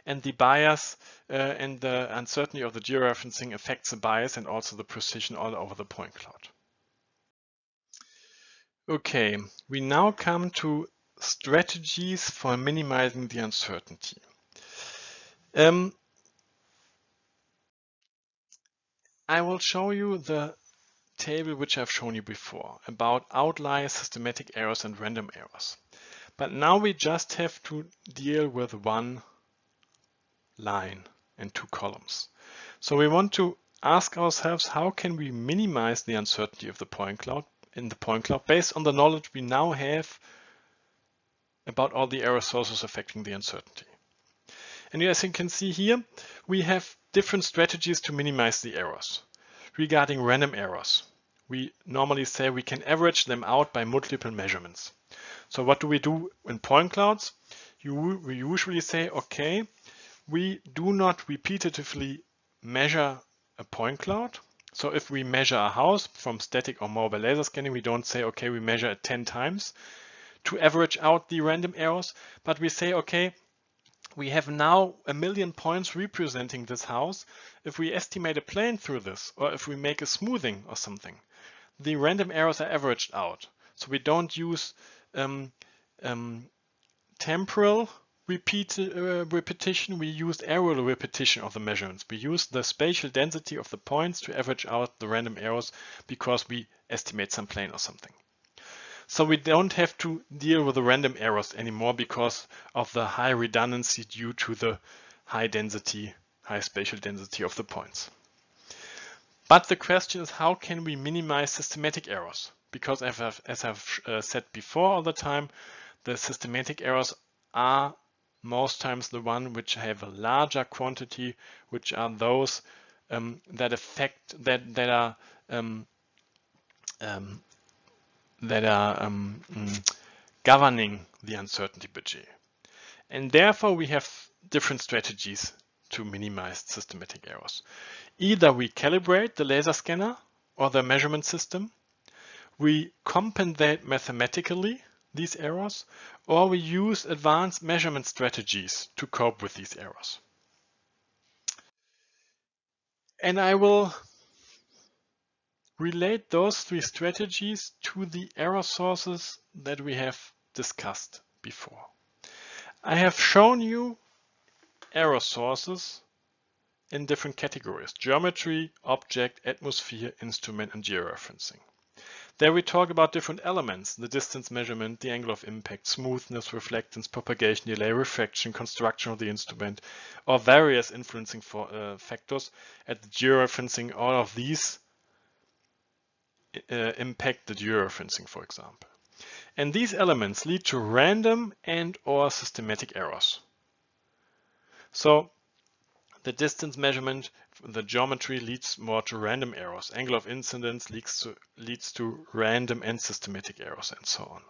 And the bias uh, and the uncertainty of the georeferencing affects the bias and also the precision all over the point cloud. Okay, we now come to strategies for minimizing the uncertainty. Um, I will show you the table which I've shown you before about outliers, systematic errors and random errors. But now we just have to deal with one line and two columns. So we want to ask ourselves how can we minimize the uncertainty of the point cloud in the point cloud based on the knowledge we now have about all the error sources affecting the uncertainty. And as you can see here, we have different strategies to minimize the errors. Regarding random errors, we normally say we can average them out by multiple measurements. So what do we do in point clouds? You, we usually say, okay, we do not repetitively measure a point cloud. So if we measure a house from static or mobile laser scanning, we don't say, okay, we measure it 10 times to average out the random errors, but we say, okay, we have now a million points representing this house. If we estimate a plane through this, or if we make a smoothing or something, the random errors are averaged out. So we don't use um, um, temporal repeat, uh, repetition, we use areal repetition of the measurements. We use the spatial density of the points to average out the random errors because we estimate some plane or something. So we don't have to deal with the random errors anymore because of the high redundancy due to the high density, high spatial density of the points. But the question is how can we minimize systematic errors? Because as I've, as I've uh, said before all the time, the systematic errors are most times the one which have a larger quantity, which are those um, that affect that that are um, um, that are um, mm, governing the uncertainty budget. And therefore, we have different strategies to minimize systematic errors. Either we calibrate the laser scanner or the measurement system, we compensate mathematically these errors, or we use advanced measurement strategies to cope with these errors. And I will relate those three strategies to the error sources that we have discussed before. I have shown you error sources in different categories, geometry, object, atmosphere, instrument, and georeferencing. There we talk about different elements, the distance measurement, the angle of impact, smoothness, reflectance, propagation delay, refraction, construction of the instrument, or various influencing for, uh, factors. At the georeferencing, all of these uh, impact the georeferencing, for example. And these elements lead to random and or systematic errors. So the distance measurement, the geometry leads more to random errors. Angle of incidence leads to, leads to random and systematic errors and so on.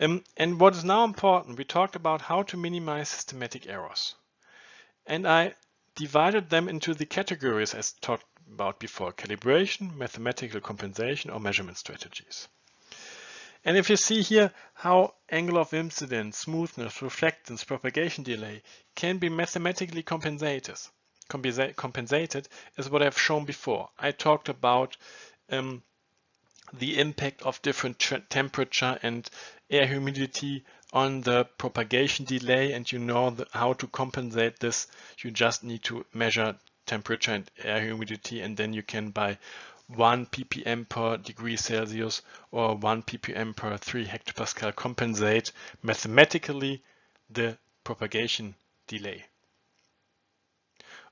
Um, and what is now important, we talked about how to minimize systematic errors. And I divided them into the categories as talked about before, calibration, mathematical compensation, or measurement strategies. And if you see here how angle of incidence, smoothness, reflectance, propagation delay can be mathematically compensated, compensated is what I've shown before. I talked about um, the impact of different temperature and air humidity on the propagation delay and you know the, how to compensate this. You just need to measure temperature and air humidity and then you can by 1 ppm per degree Celsius or 1 ppm per 3 hectopascal compensate mathematically the propagation delay.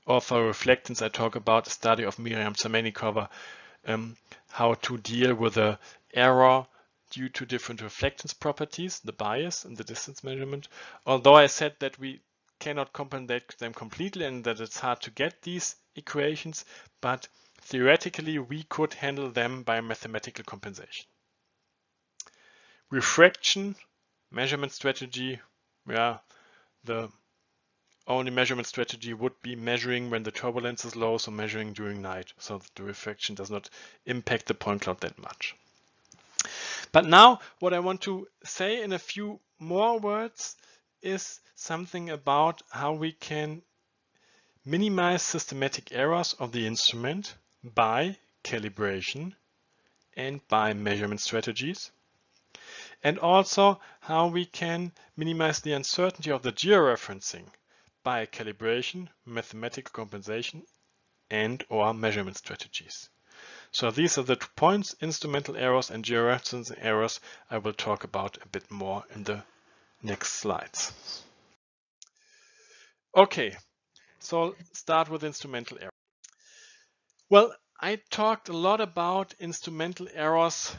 Or for reflectance, I talk about a study of Miriam Zámečníková, um, how to deal with the error due to different reflectance properties, the bias and the distance measurement. Although I said that we cannot compensate them completely and that it's hard to get these equations, but Theoretically, we could handle them by mathematical compensation. Refraction, measurement strategy, yeah, the only measurement strategy would be measuring when the turbulence is low, so measuring during night, so that the refraction does not impact the point cloud that much. But now what I want to say in a few more words is something about how we can minimize systematic errors of the instrument by calibration and by measurement strategies. And also how we can minimize the uncertainty of the georeferencing by calibration, mathematical compensation, and or measurement strategies. So these are the two points, instrumental errors and georeferencing errors I will talk about a bit more in the next slides. Okay, so start with instrumental errors. Well, I talked a lot about instrumental errors,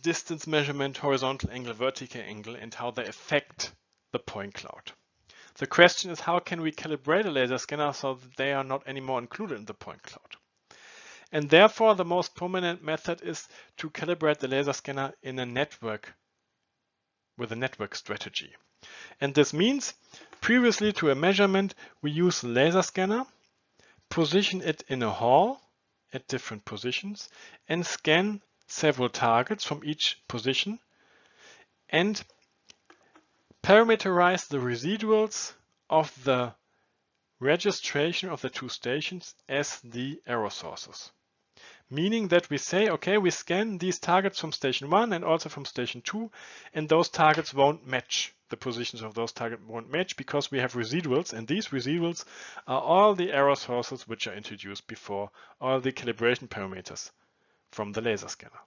distance measurement, horizontal angle, vertical angle, and how they affect the point cloud. The question is how can we calibrate a laser scanner so that they are not anymore included in the point cloud? And therefore, the most prominent method is to calibrate the laser scanner in a network with a network strategy. And this means previously to a measurement, we use a laser scanner, position it in a hall, at different positions and scan several targets from each position and parameterize the residuals of the registration of the two stations as the error sources. Meaning that we say, okay, we scan these targets from station one and also from station two, and those targets won't match. The positions of those targets won't match because we have residuals, and these residuals are all the error sources which are introduced before, all the calibration parameters from the laser scanner.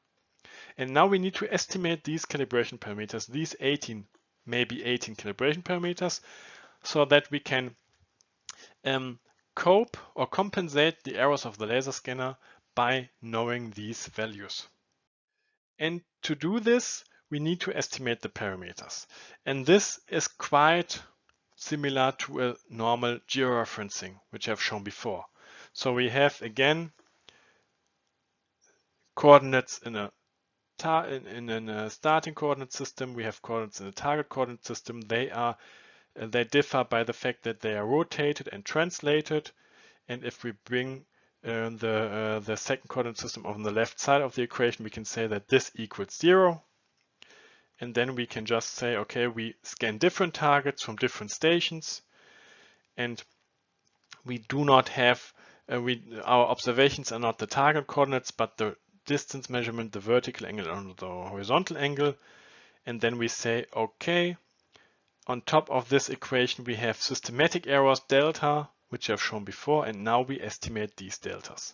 And now we need to estimate these calibration parameters, these 18, maybe 18 calibration parameters, so that we can um, cope or compensate the errors of the laser scanner by knowing these values. And to do this, we need to estimate the parameters. And this is quite similar to a normal georeferencing, which I've shown before. So we have again coordinates in a in, in a starting coordinate system. We have coordinates in a target coordinate system. They are they differ by the fact that they are rotated and translated. And if we bring uh, the, uh, the second coordinate system on the left side of the equation, we can say that this equals zero. And then we can just say, okay, we scan different targets from different stations. And we do not have, uh, we our observations are not the target coordinates, but the distance measurement, the vertical angle and the horizontal angle. And then we say, okay, on top of this equation, we have systematic errors delta, which I've shown before, and now we estimate these deltas.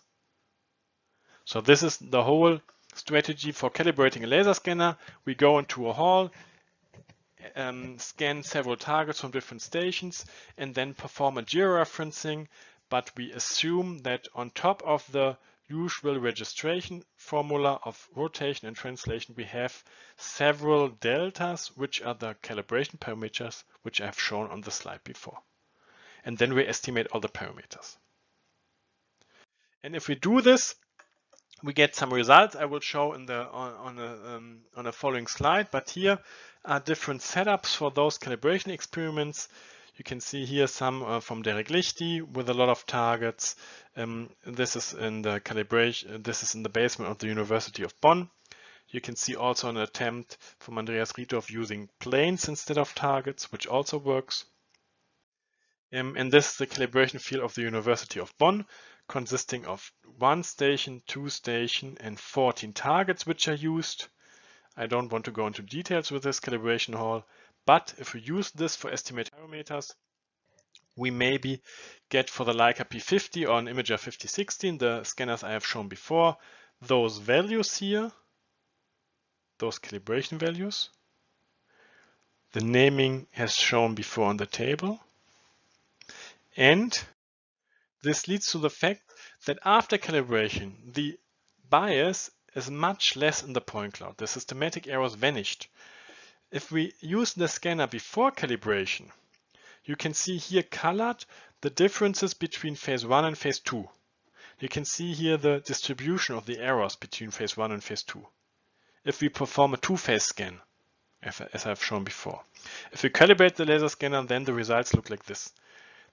So this is the whole strategy for calibrating a laser scanner. We go into a hall, um, scan several targets from different stations, and then perform a georeferencing, but we assume that on top of the usual registration formula of rotation and translation, we have several deltas, which are the calibration parameters, which I've shown on the slide before. And then we estimate all the parameters. And if we do this, we get some results I will show in the on, on a um, on a following slide. But here are different setups for those calibration experiments. You can see here some uh, from Derek Lichti with a lot of targets. Um, this is in the calibration, this is in the basement of the University of Bonn. You can see also an attempt from Andreas Rietdorf using planes instead of targets, which also works. Um, and this is the calibration field of the University of Bonn, consisting of one station, two station, and 14 targets which are used. I don't want to go into details with this calibration hall, but if we use this for estimating parameters, we maybe get for the Leica P50 or an Imager 5016, the scanners I have shown before, those values here, those calibration values. The naming has shown before on the table. And this leads to the fact that after calibration, the bias is much less in the point cloud. The systematic errors vanished. If we use the scanner before calibration, you can see here colored the differences between phase 1 and phase 2. You can see here the distribution of the errors between phase 1 and phase 2. If we perform a two-phase scan, as I've shown before. If we calibrate the laser scanner, then the results look like this.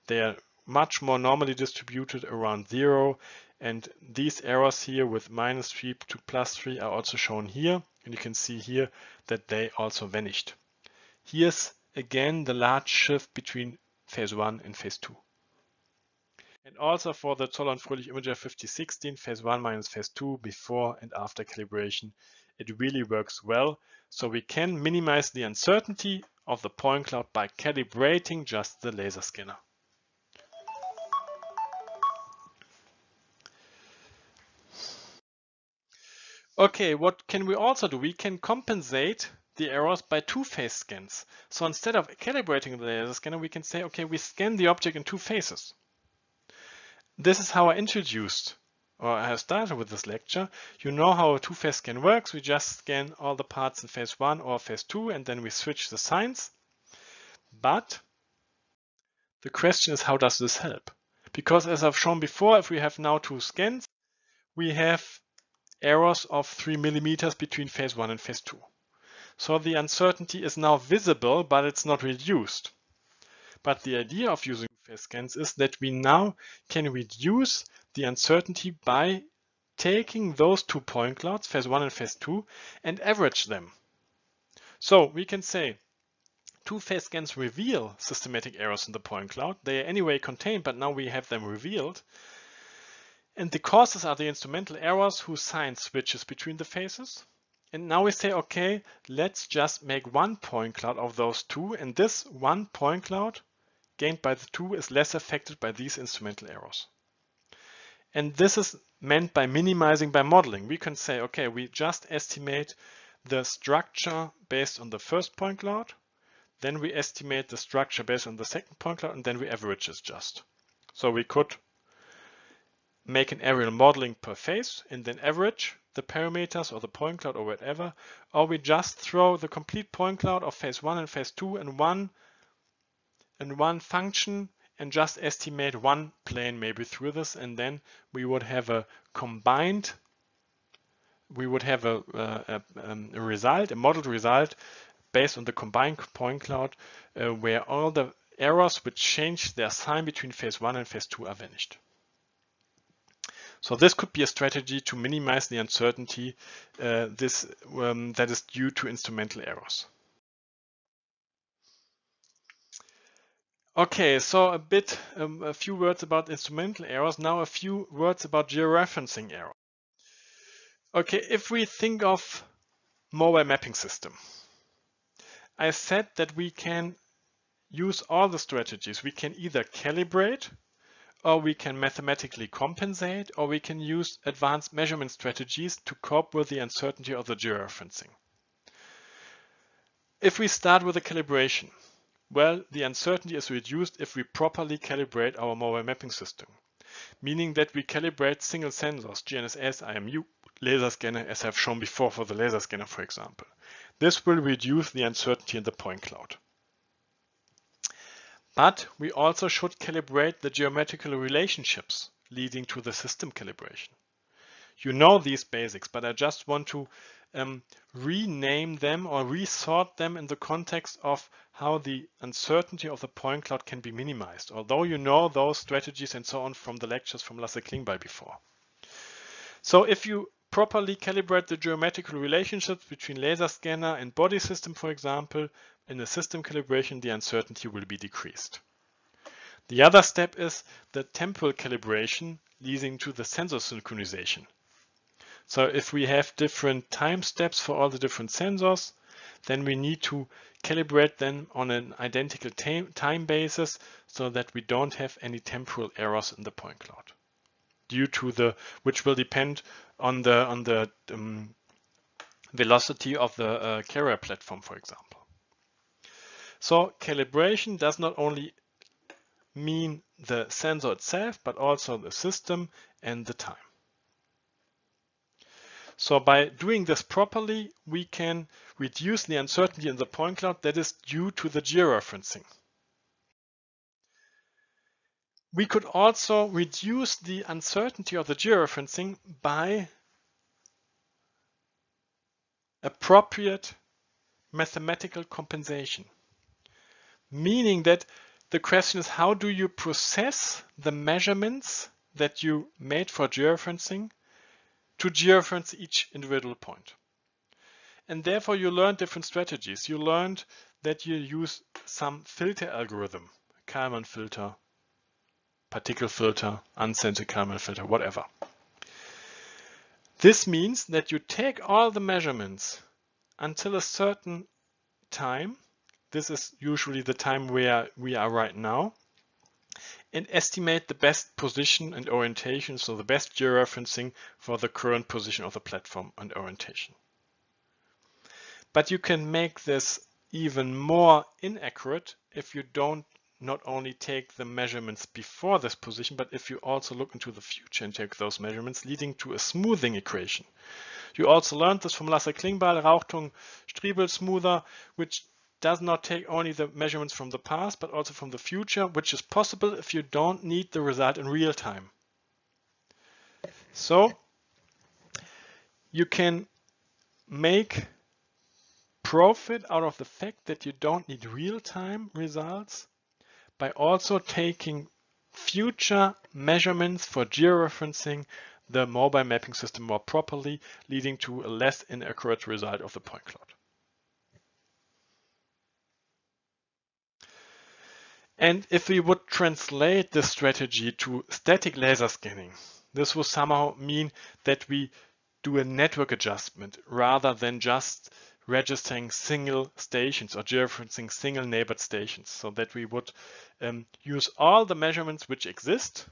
They are much more normally distributed around zero and these errors here with minus 3 to plus 3 are also shown here. And you can see here that they also vanished. Here's again the large shift between phase 1 and phase 2. And also for the Zoller und Fröhlich Imager 5016, phase 1 minus phase 2 before and after calibration, it really works well. So we can minimize the uncertainty of the point cloud by calibrating just the laser scanner. Okay, what can we also do? We can compensate the errors by two-phase scans. So instead of calibrating the laser scanner, we can say, okay, we scan the object in two phases. This is how I introduced or I started with this lecture. You know how a two-phase scan works. We just scan all the parts in phase one or phase two, and then we switch the signs. But the question is, how does this help? Because as I've shown before, if we have now two scans, we have errors of 3 millimeters between phase 1 and phase 2. So the uncertainty is now visible, but it's not reduced. But the idea of using phase scans is that we now can reduce the uncertainty by taking those two point clouds, phase 1 and phase 2, and average them. So we can say two-phase scans reveal systematic errors in the point cloud. They are anyway contained, but now we have them revealed. And the causes are the instrumental errors whose sign switches between the phases. And now we say, okay, let's just make one point cloud of those two. And this one point cloud gained by the two is less affected by these instrumental errors. And this is meant by minimizing by modeling. We can say, okay, we just estimate the structure based on the first point cloud. Then we estimate the structure based on the second point cloud, and then we average it just. So we could make an aerial modeling per phase and then average the parameters or the point cloud or whatever, or we just throw the complete point cloud of phase one and phase two in one in one function and just estimate one plane maybe through this and then we would have a combined we would have a, a, um, a result, a modeled result based on the combined point cloud uh, where all the errors which change their sign between phase one and phase two are vanished. So this could be a strategy to minimize the uncertainty uh, this, um, that is due to instrumental errors. Okay, so a bit, um, a few words about instrumental errors. Now a few words about georeferencing error. Okay, if we think of mobile mapping system, I said that we can use all the strategies. We can either calibrate or we can mathematically compensate, or we can use advanced measurement strategies to cope with the uncertainty of the georeferencing. If we start with the calibration, well, the uncertainty is reduced if we properly calibrate our mobile mapping system, meaning that we calibrate single sensors, GNSS, IMU, laser scanner, as I've shown before for the laser scanner, for example. This will reduce the uncertainty in the point cloud. But we also should calibrate the geometrical relationships leading to the system calibration. You know these basics, but I just want to um, rename them or resort them in the context of how the uncertainty of the point cloud can be minimized, although you know those strategies and so on from the lectures from Lasse Klingbeil before. So if you properly calibrate the geometrical relationships between laser scanner and body system, for example, in the system calibration, the uncertainty will be decreased. The other step is the temporal calibration leading to the sensor synchronization. So if we have different time steps for all the different sensors, then we need to calibrate them on an identical time basis so that we don't have any temporal errors in the point cloud due to the, which will depend on the, on the um, velocity of the uh, carrier platform, for example. So calibration does not only mean the sensor itself, but also the system and the time. So by doing this properly, we can reduce the uncertainty in the point cloud that is due to the georeferencing. We could also reduce the uncertainty of the georeferencing by appropriate mathematical compensation. Meaning that the question is how do you process the measurements that you made for georeferencing to georeference each individual point. And therefore you learned different strategies. You learned that you use some filter algorithm, Kalman filter, particle filter, unscented Kalman filter, whatever. This means that you take all the measurements until a certain time. This is usually the time where we are right now and estimate the best position and orientation, so the best georeferencing for the current position of the platform and orientation. But you can make this even more inaccurate if you don't not only take the measurements before this position, but if you also look into the future and take those measurements, leading to a smoothing equation. You also learned this from Lasse Klingbeil, Rauchtung Striebel smoother, which does not take only the measurements from the past, but also from the future, which is possible if you don't need the result in real time. So you can make profit out of the fact that you don't need real-time results by also taking future measurements for georeferencing the mobile mapping system more properly, leading to a less inaccurate result of the point cloud. And if we would translate this strategy to static laser scanning, this would somehow mean that we do a network adjustment rather than just registering single stations or georeferencing single neighbored stations so that we would um, use all the measurements which exist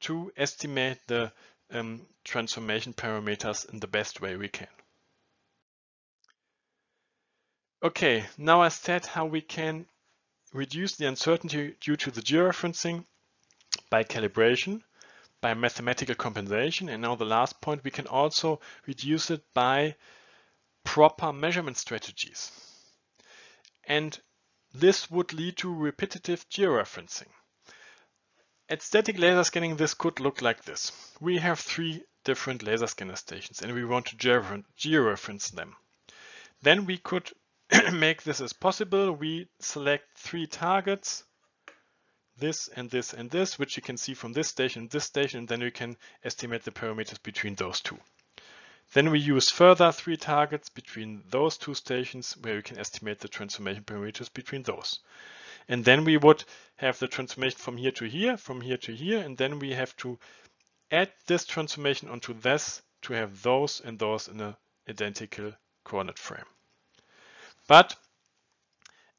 to estimate the um, transformation parameters in the best way we can. Okay, now I said how we can reduce the uncertainty due to the georeferencing by calibration, by mathematical compensation, and now the last point, we can also reduce it by proper measurement strategies. And this would lead to repetitive georeferencing. At static laser scanning, this could look like this. We have three different laser scanner stations and we want to georeference them. Then we could make this as possible. We select three targets, this and this and this, which you can see from this station this station, and then we can estimate the parameters between those two. Then we use further three targets between those two stations where we can estimate the transformation parameters between those. And then we would have the transformation from here to here, from here to here, and then we have to add this transformation onto this to have those and those in an identical coordinate frame. But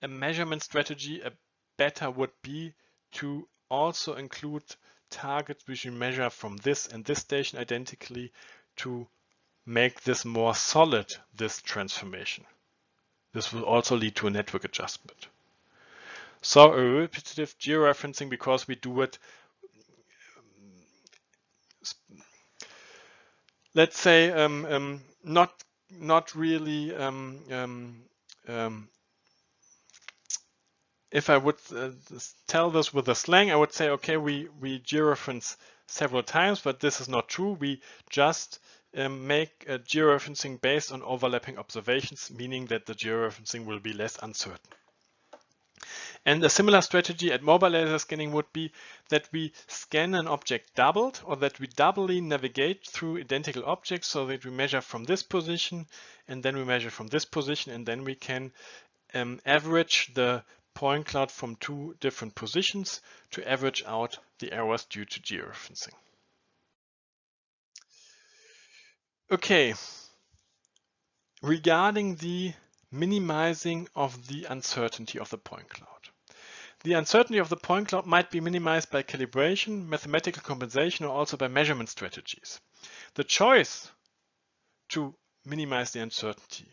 a measurement strategy, a better would be to also include targets which you measure from this and this station identically to make this more solid, this transformation. This will also lead to a network adjustment. So a repetitive georeferencing because we do it, let's say, um, um, not not really. Um, um, if I would uh, tell this with a slang, I would say, okay, we we georeference several times, but this is not true. We just um, make georeferencing based on overlapping observations, meaning that the georeferencing will be less uncertain. And a similar strategy at mobile laser scanning would be that we scan an object doubled or that we doubly navigate through identical objects so that we measure from this position and then we measure from this position and then we can um, average the point cloud from two different positions to average out the errors due to georeferencing. Okay, regarding the minimizing of the uncertainty of the point cloud. The uncertainty of the point cloud might be minimized by calibration, mathematical compensation, or also by measurement strategies. The choice to minimize the uncertainty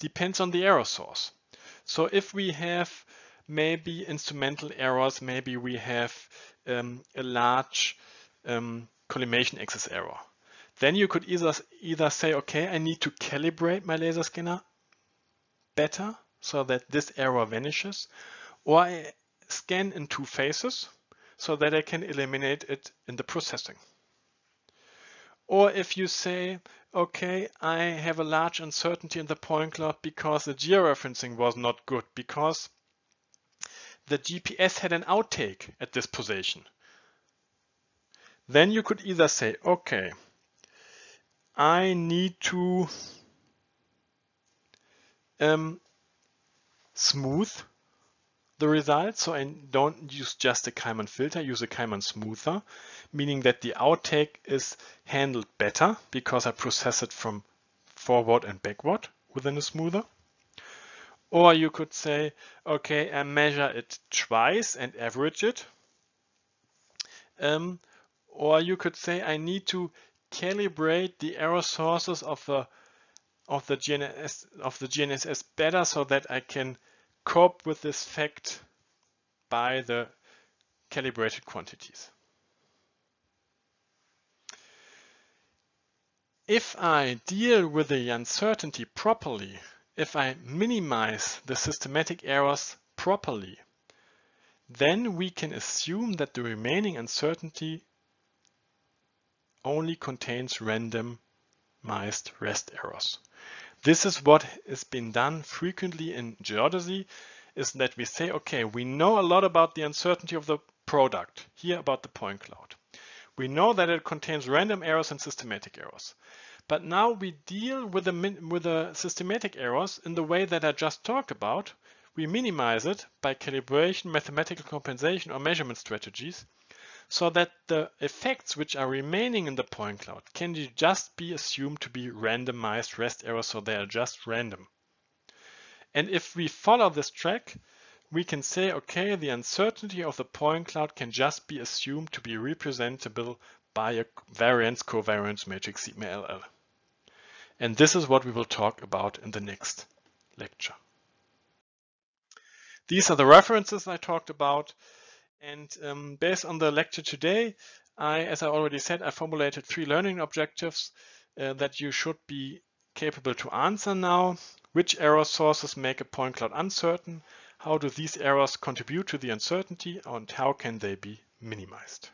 depends on the error source. So if we have maybe instrumental errors, maybe we have um, a large um, collimation axis error. Then you could either, either say, okay, I need to calibrate my laser scanner better so that this error vanishes, or I scan in two phases so that I can eliminate it in the processing. Or if you say, okay, I have a large uncertainty in the point cloud because the georeferencing was not good, because the GPS had an outtake at this position. Then you could either say, okay, I need to um, smooth the results. So I don't use just a Kalman filter, use a Kalman smoother, meaning that the outtake is handled better because I process it from forward and backward within a smoother. Or you could say, okay, I measure it twice and average it. Um, or you could say I need to calibrate the error sources of the of the GNSS of the GNSS better so that I can cope with this fact by the calibrated quantities. If I deal with the uncertainty properly, if I minimize the systematic errors properly, then we can assume that the remaining uncertainty only contains randomized rest errors. This is what has been done frequently in geodesy is that we say, okay, we know a lot about the uncertainty of the product, here about the point cloud. We know that it contains random errors and systematic errors. But now we deal with the, with the systematic errors in the way that I just talked about, we minimize it by calibration, mathematical compensation or measurement strategies so that the effects which are remaining in the point cloud can just be assumed to be randomized rest errors so they are just random. And if we follow this track, we can say, okay, the uncertainty of the point cloud can just be assumed to be representable by a variance covariance matrix sigma LL. And this is what we will talk about in the next lecture. These are the references I talked about. And um, based on the lecture today, I, as I already said, I formulated three learning objectives uh, that you should be capable to answer now. Which error sources make a point cloud uncertain? How do these errors contribute to the uncertainty and how can they be minimized?